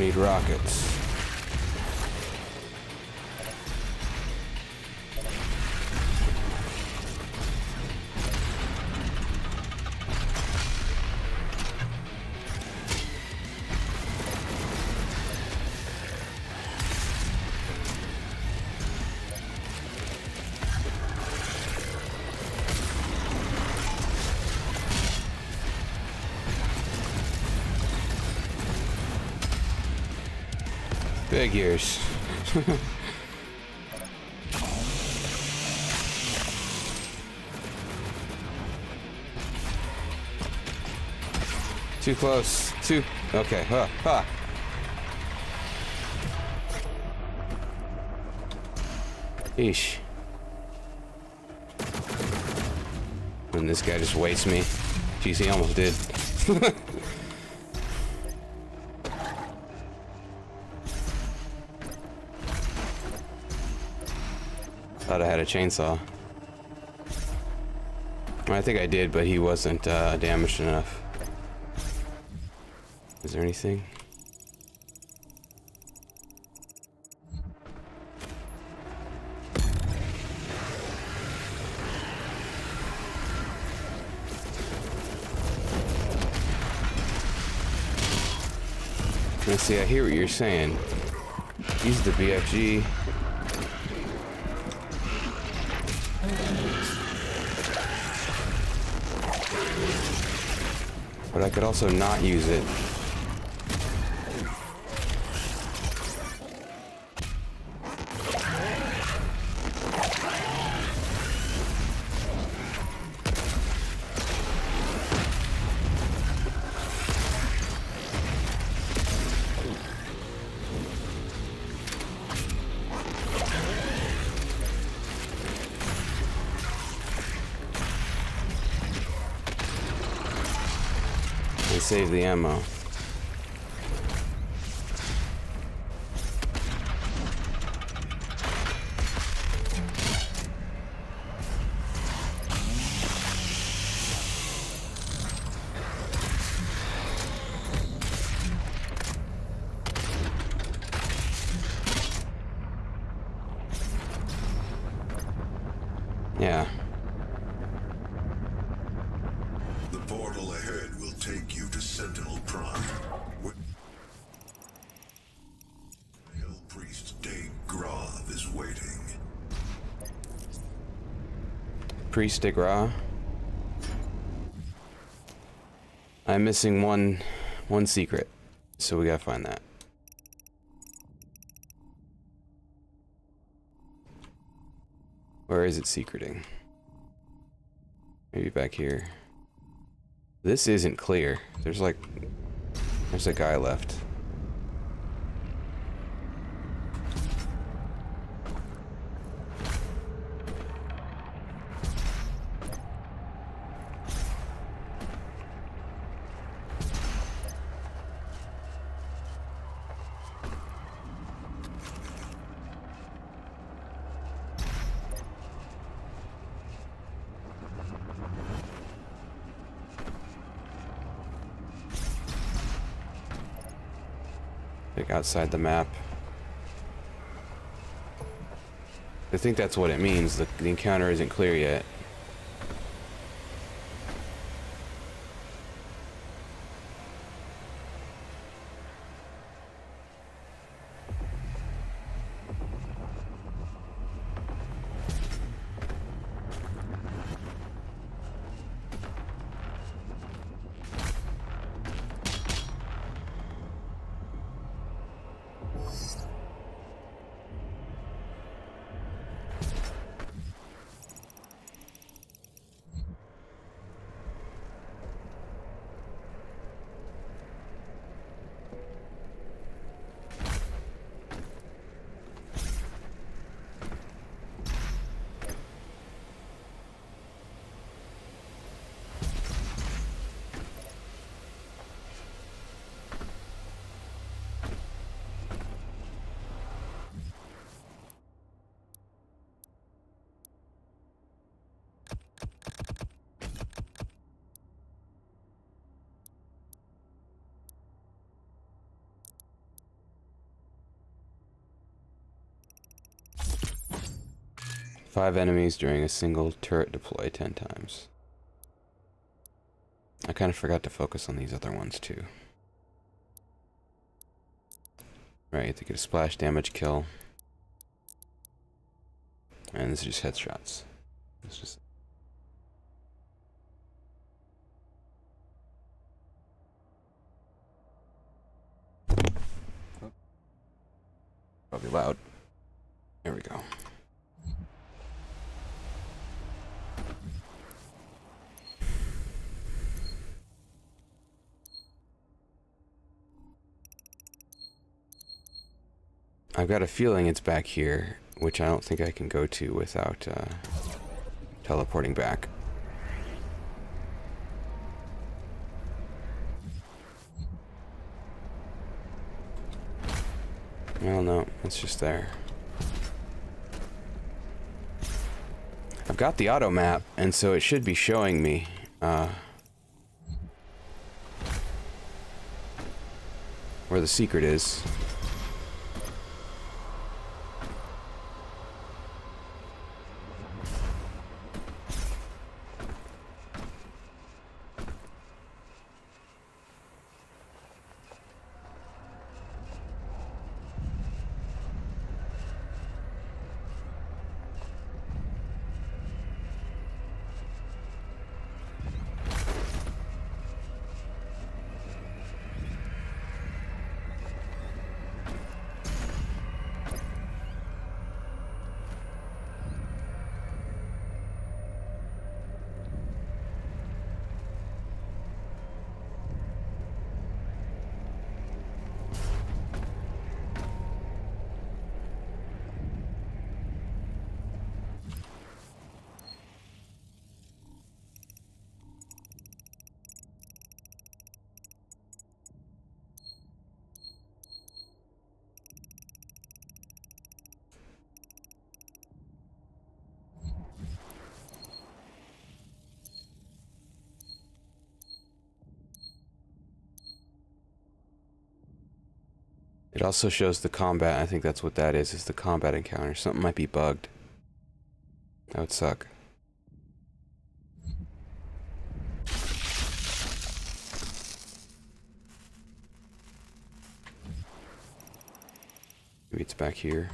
Need rockets. Figures. Too close. Too. Okay. Huh. Huh. Eesh. And this guy just wastes me. Jeez, he almost did. had a chainsaw. I think I did, but he wasn't uh, damaged enough. Is there anything? Let's see, I hear what you're saying. Use the BFG. But I could also not use it. Ammo. Priest Deag Grav. I'm missing one one secret. So we gotta find that. Where is it secreting? Maybe back here. This isn't clear. There's like there's a guy left. Outside the map. I think that's what it means. The, the encounter isn't clear yet. Five enemies during a single turret deploy ten times. I kind of forgot to focus on these other ones too. Right, to get a splash damage kill. And this is just headshots. It's just Probably loud. There we go. I've got a feeling it's back here, which I don't think I can go to without uh, teleporting back. Well, no, it's just there. I've got the auto map, and so it should be showing me uh, where the secret is. It also shows the combat. I think that's what that is, is the combat encounter. Something might be bugged. That would suck. Maybe it's back here.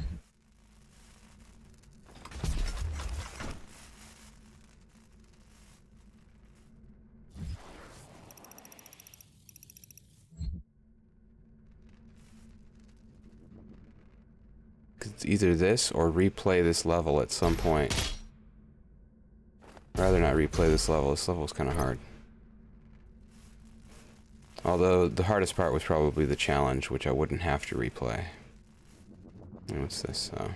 It's either this or replay this level at some point. Rather not replay this level. This level is kind of hard. Although the hardest part was probably the challenge, which I wouldn't have to replay. What's this? Uh,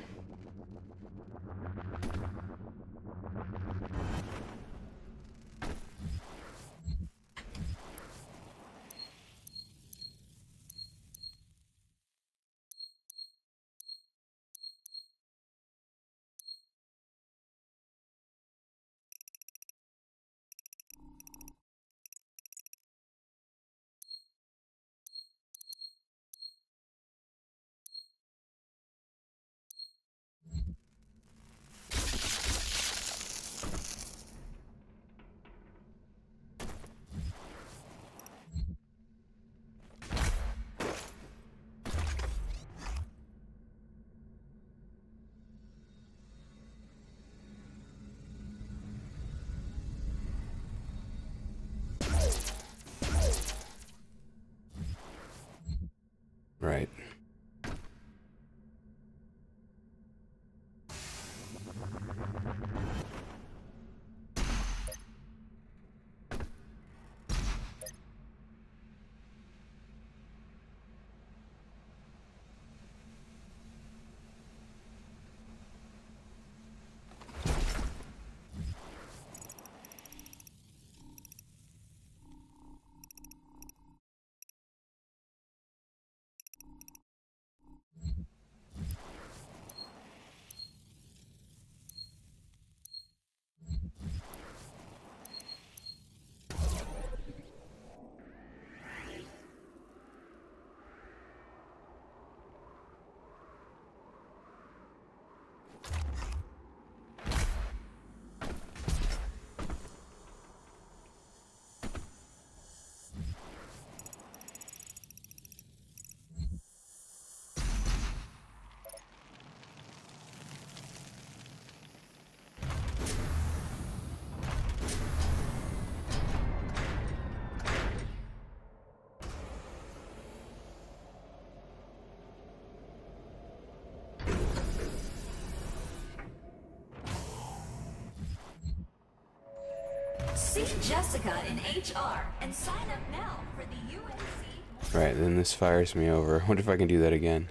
HR and sign up now for the UNC. Right, then this fires me over. wonder if I can do that again.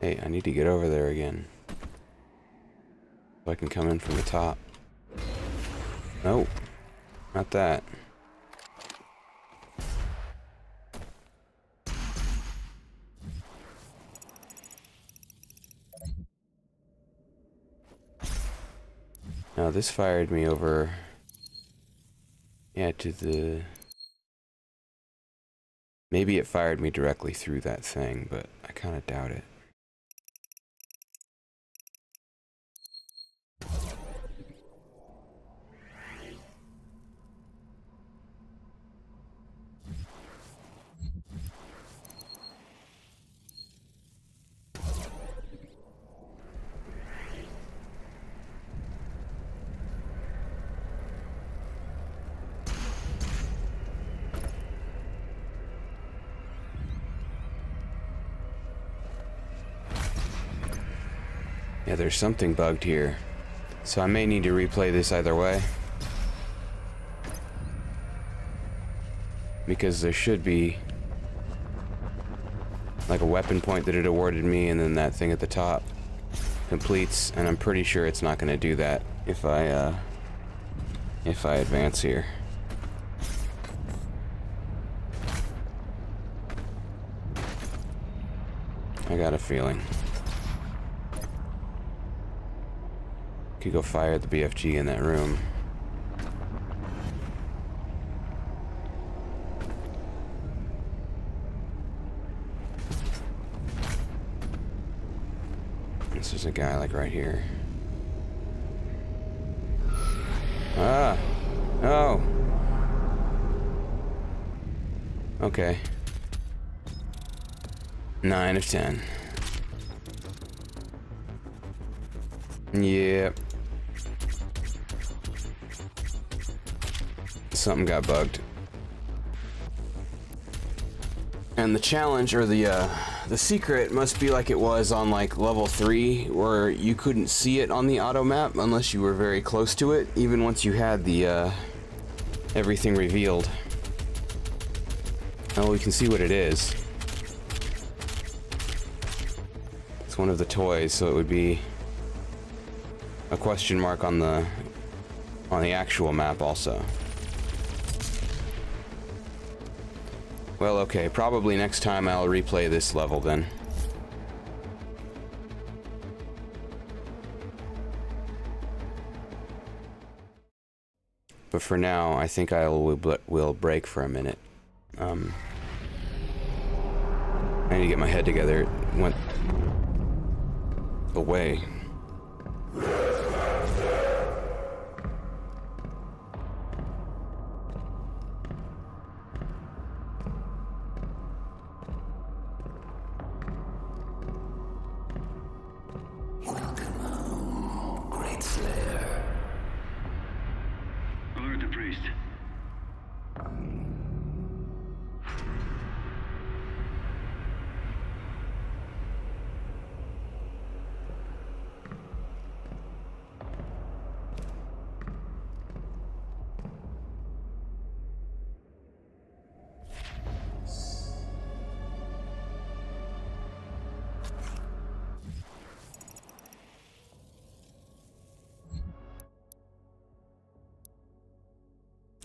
Hey, I need to get over there again. I can come in from the top. Nope. Not that. Now this fired me over... Yeah, to the... Maybe it fired me directly through that thing, but I kind of doubt it. Yeah, there's something bugged here. So I may need to replay this either way. Because there should be like a weapon point that it awarded me and then that thing at the top completes and I'm pretty sure it's not going to do that if I uh if I advance here. I got a feeling. Could go fire the BFG in that room. This is a guy like right here. Ah! Oh! Okay. Nine of ten. Yep. Something got bugged. And the challenge, or the, uh, the secret must be like it was on like level 3, where you couldn't see it on the auto map unless you were very close to it, even once you had the, uh, everything revealed. Oh, we can see what it is. It's one of the toys, so it would be a question mark on the on the actual map also. Well, okay, probably next time I'll replay this level then. But for now, I think I will, will break for a minute. Um, I need to get my head together. It went away.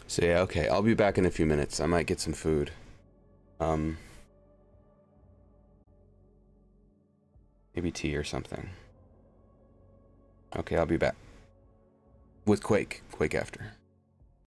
So yeah, okay, I'll be back in a few minutes. I might get some food. Um, maybe tea or something. Okay, I'll be back. With Quake. Quake after.